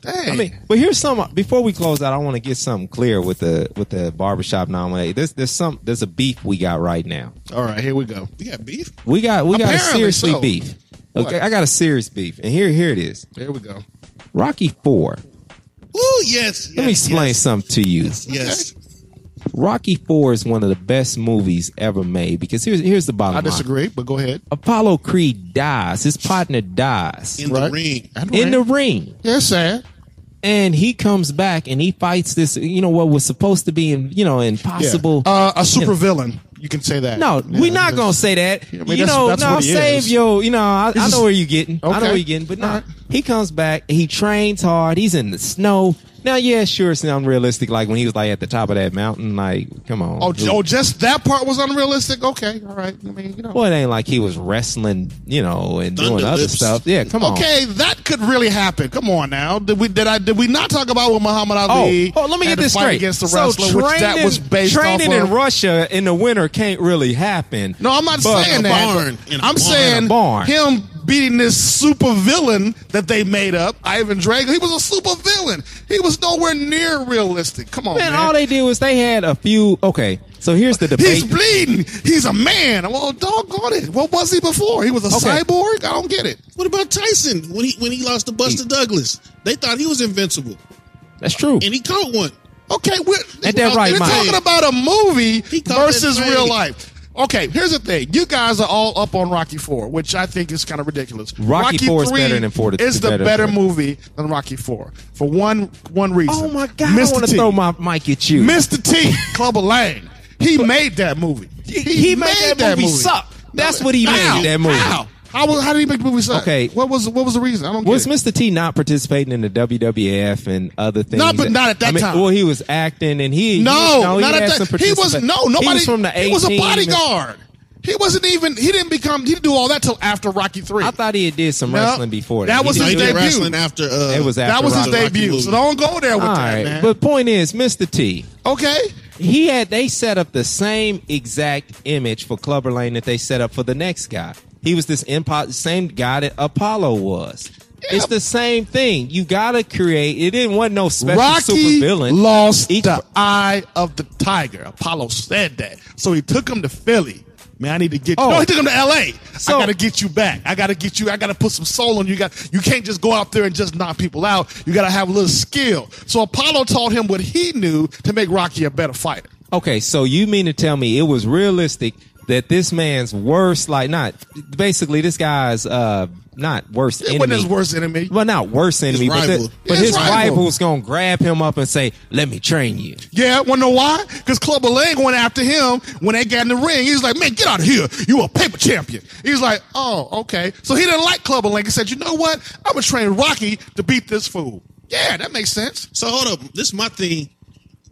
Dang. I mean, but here's some. Before we close out, I want to get something clear with the with the barbershop nominee. There's there's some there's a beef we got right now. all right, here we go. We got beef. We got we got seriously so. beef. Okay, What? I got a serious beef, and here here it is. Here we go. Rocky Four. Ooh, yes. Let me explain Yes. something to you. yes. Rocky Four is one of the best movies ever made because here's here's the bottom I line. disagree, but go ahead. Apollo Creed dies. His partner dies In Right. the ring. in the ring. Yeah, it's sad. And he comes back and he fights this, you know, what was supposed to be, in, you know, impossible. Yeah. Uh, a super villain. You can say that. no, Yeah, we're not gonna say that. I mean, you know, that's no, save your, you know, I, I know where you're getting. I know where you're getting, but no, right. he comes back. He trains hard. He's in the snow. Now, yeah, sure, it's unrealistic. Like when he was like at the top of that mountain. Like, come on. Oh, j- oh, just that part was unrealistic. Okay, all right. I mean, you know. Well, it ain't like he was wrestling, you know, and doing Thunder other stuff. Yeah, come on. Okay, that could really happen. Come on now. Did we did I did we not talk about what Muhammad Oh, Ali? oh, let me get this straight. against the so wrestler, which that training- was based training off in of. Russia in the winter can't really happen. No, I'm not But- saying a that. barn, but in a I'm barn. saying a barn. him beating this super villain that they made up, Ivan Drago. He was a super villain. He was nowhere near realistic. Come on, Man, man. all they did was they had a few. Okay, so here's the debate. He's bleeding. He's a man. Well, doggone it. What was he before? He was a Okay. cyborg. I don't get it. What about Tyson when he when he lost to Buster Douglas? They thought he was invincible, That's true. and he caught one. Okay, we're, Ain't that right, we're Mike? talking about a movie versus real life. Okay, here's the thing. You guys are all up on Rocky Four, which I think is kind of ridiculous. Rocky IV is 3 better than four Is the better better movie than Rocky Four for one one reason. oh my god! I Mr. want to throw my mic at you. Mr. T. Clubber Lang. He made that movie. He, he made that movie suck. That's what he How? made. That movie. How? How, was- how did he make the movie suck? Okay. What was what was the reason? I don't Was. Mr. T not participating in the WWF and other things? Not- but not at that I mean, time. Well, he was acting, and he No, he, no, not had at some that. He was participation. no nobody. He was from the He was a bodyguard. He wasn't even. He didn't become. He didn't do all that till after Rocky Three. I thought he had did some No, wrestling before. that He was didn't his he do did debut. wrestling after. Uh, It was after that was his debut. movie. So don't go there with All that, right, man. but point is, Mr. T. okay. he had they set up the same exact image for Clubber Lang that they set up for the next guy. He was this impo- same guy that Apollo was. It's the same thing. You gotta create. It didn't want no special Rocky super villain. lost Each- the eye of the tiger. Apollo said that, so he took him to Philly. Man, I need to get. Oh. No, he oh. took him to L.A. So- I got to get you back. I got to get you. I got to put some soul on you. You Got you can't just go out there and just knock people out. You got to have a little skill. So Apollo taught him what he knew to make Rocky a better fighter. Okay, so you mean to tell me it was realistic that this man's worst, like not basically this guy's uh not worst It enemy. wasn't his worst enemy. Well, not worst enemy, but, the- rival. but His his rival. rival's gonna grab him up and say, "Let me train you." Yeah, wanna know why? Because Clubber Lang went after him when they got in the ring. He's like, "Man, get out of here! You a paper champion." He's like, "Oh, okay." So he didn't like Clubber Lang. He said, "You know what? I'm gonna train Rocky to beat this fool." Yeah, that makes sense. So hold up. This is my thing.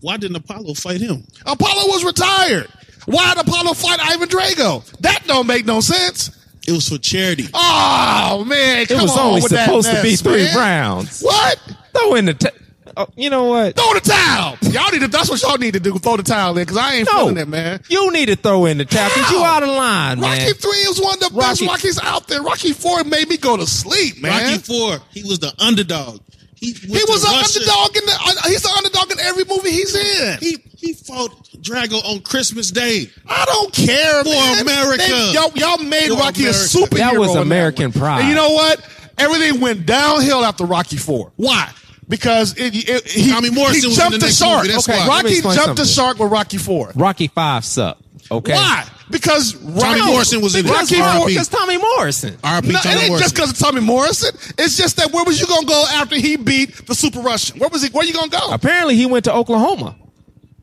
Why didn't Apollo fight him? Apollo was retired. Why did Apollo fight Ivan Drago? That don't make no sense. It was for charity. Oh man, It come was on only with that supposed to be three man. rounds. What? Throw in the. T- oh, you know what? Throw the towel. Y'all need to. That's what y'all need to do. Throw the towel in because I ain't No, feeling it, man. you need to throw in the towel because you How? out of line, man. Rocky three is one of the best Rockies out there. Rocky four made me go to sleep, man. Rocky Four. He was the underdog. He, he was an underdog in the. Uh, he's an underdog in every movie he's in. He he fought Drago on Christmas Day. I don't care For man. America. They- y'all, y'all made For Rocky a America. superhero. That was American one. pride. And you know what? Everything went downhill after Rocky Four. Why? Because it, it, he, Tommy Morrison he was in jumped the the next shark. movie, that's okay, why. Rocky explain jumped the shark with Rocky Four. Rocky Five sucked. Okay. Why? Because Tommy Rocky, Morrison was in it. Rocky R.I.P. Four. Because Tommy Morrison. R.P. No, Tommy it ain't Morrison. just because of Tommy Morrison. It's just that where was you gonna go after he beat the Super Russian? Where was he? Where you gonna go? Apparently, he went to Oklahoma.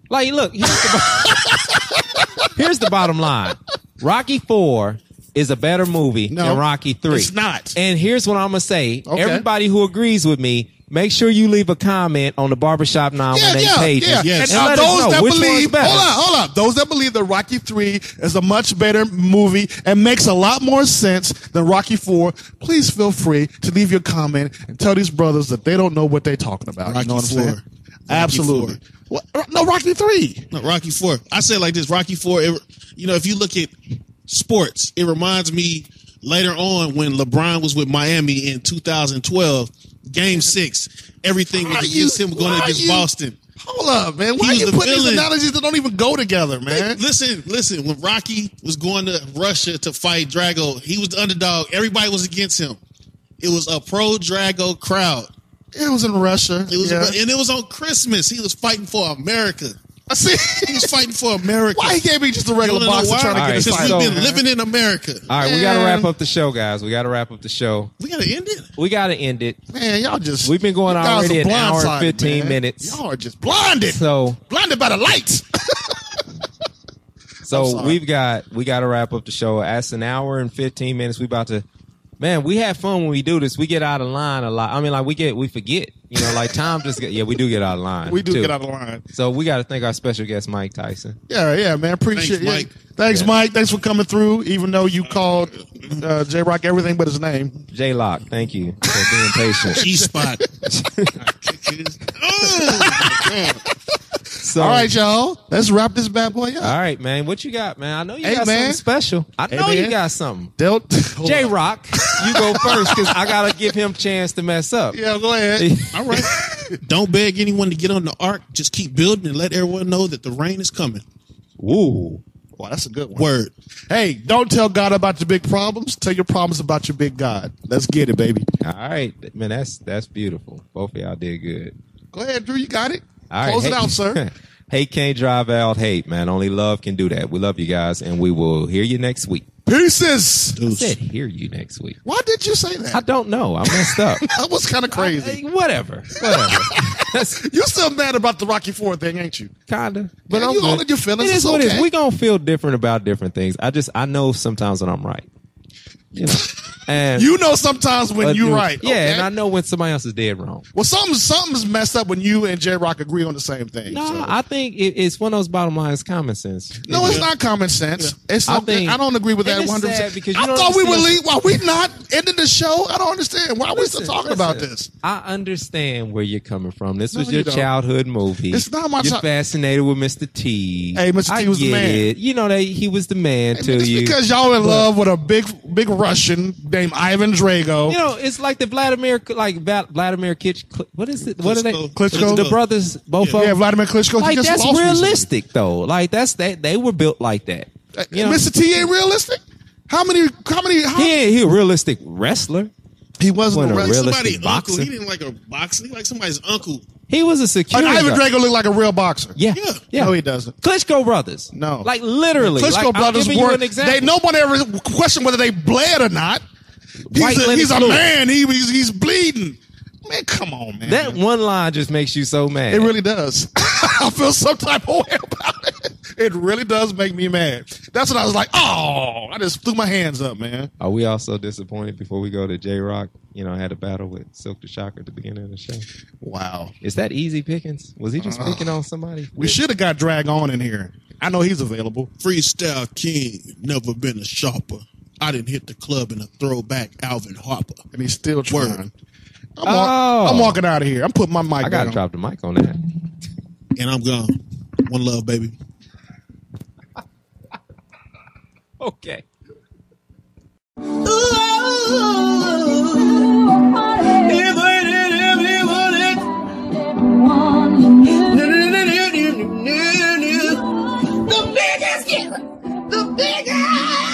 Like, look, here's the, here's the bottom line: Rocky Four is a better movie No, than Rocky Three. it's not. And here's what I'm gonna say: Okay. everybody who agrees with me, make sure you leave a comment on the Barbershop 918 Yeah, yeah, page. yeah. Yes. And And uh, let us those that believe, hold on, hold on. Those that believe that Rocky Three is a much better movie and makes a lot more sense than Rocky Four, please feel free to leave your comment and tell these brothers that they don't know what they're talking about. Rocky you know what I'm IV. saying? Rocky Absolutely. IV. What? No, Rocky Three. No, Rocky Four. I say it like this: Rocky Four. It, you know, if you look at sports, it reminds me later on when LeBron was with Miami in 2012, Game Six. Everything was you- against him going against you- Boston. Hold up, man. Why was you putting these analogies that don't even go together, man? Listen, listen. When Rocky was going to Russia to fight Drago, he was the underdog. Everybody was against him. It was a pro Drago crowd. It was in Russia. It was, yeah. and it was on Christmas. He was fighting for America. I see. He was fighting for America. Why he can't be just a regular wanna know boxer trying to All get right, his Because fight? we've been living in America. All right, we got to wrap up the show, guys. We got to wrap up the show. We gotta end it. We got to end it. Man, y'all just We've been going you guys already an hour and 15 man. minutes. Y'all are just blinded, So, blinded by the lights. so we've got we got to wrap up the show. That's an hour and 15 minutes. We about to. Man, we have fun when we do this. We get out of line a lot. I mean, like we get we forget. You know, like time just get, yeah, we do get out of line. we do too. get out of line. So we got to thank our special guest Mike Tyson. Yeah, yeah, man. Appreciate Thanks, it. Mike. Thanks, Yeah. Mike. Thanks for coming through. Even though you called uh, J-Roc everything but his name. J Lock, thank you for being patient. G spot. oh, So, All right, y'all. Let's wrap this bad boy up. all right, man. What you got, man? I know you Hey, got man. something special. I Hey, know you got something. Del- J-Roc, you go first because I gotta give him a chance to mess up. Yeah, go ahead. all right. Don't beg anyone to get on the ark. Just keep building and let everyone know that the rain is coming. Ooh. Wow, that's a good one. Word. Hey, don't tell God about your big problems. Tell your problems about your big God. Let's get it, baby. All right, man. That's that's beautiful. Both of y'all did good. Go ahead, Dru. You got it. All right, Close it hate- out, sir. hate can't drive out hate, man. Only love can do that. We love you guys, and we will hear you next week. Pieces. I said hear you next week. Why did you say that? I don't know. I messed up. That was kind of crazy. Hey, whatever. Whatever. You're still mad about the Rocky Four thing, ain't you? kinda. But Yeah, I'm you good. owning your feelings. It is It's what it is. We gonna feel different about different things. I just I know sometimes when I'm right. You know. And You know sometimes when you're right. Yeah, okay? and I know when somebody else is dead wrong. well, something's something's messed up when you and J-Roc agree on the same thing. No, so. I think it, it's one of those bottom lines common sense. no, it's not common sense. It's I think- I don't agree with that 100. sad percent because you I thought we were understand- leave. Why we not ending the show? I don't understand. Why are we still Listen, talking about this? I understand where you're coming from. This No, was your don't. childhood movie. It's not my You're fascinated with Mr. T. Hey, Mr. T I was the man. It. You know that he was the man to It's you. because y'all in love with a big, big Russian named Ivan Drago. you know, it's like the Vladimir, like Va- Vladimir Kitch. What is it? What are they? Klitschko. Klitschko. The brothers, both of yeah. Vladimir Klitschko. he Like just that's lost realistic though. Like that's that they were built like that. Uh, You know, Mr. T ain't realistic. How many? How many? How, he ain't he a realistic wrestler. he wasn't wasn't a a realistic Somebody uncle. boxer. He didn't like a boxing. He like somebody's uncle. He was a And security. Ivan guard. Drago looked like a real boxer. Yeah, Yeah. yeah. No, he doesn't. Klitschko brothers. No. like literally. Klitschko like, brothers were. you an example. They nobody ever questioned whether they bled or not. White He's a, he's a man. He, he's he's bleeding. Man, come on, man. That one line just makes you so mad. It really does. I feel some type of way about it. It really does make me mad. That's what I was like. Oh, I just threw my hands up, man. Are we also disappointed before we go to J-Roc? You know, I had a battle with Silk the Shocker at the beginning of the show. Wow. Is that easy pickings? Was he just uh, picking on somebody? We should have got Drag-On in here. I know he's available. Freestyle King. Never been a sharper. I didn't hit the club in a throwback Alvin Harper. and he's still trying. Word. I'm, oh. walk, I'm walking out of here. I'm putting my mic. I gotta drop the mic on that. And I'm gone. One love, baby. okay. The biggest, the biggest.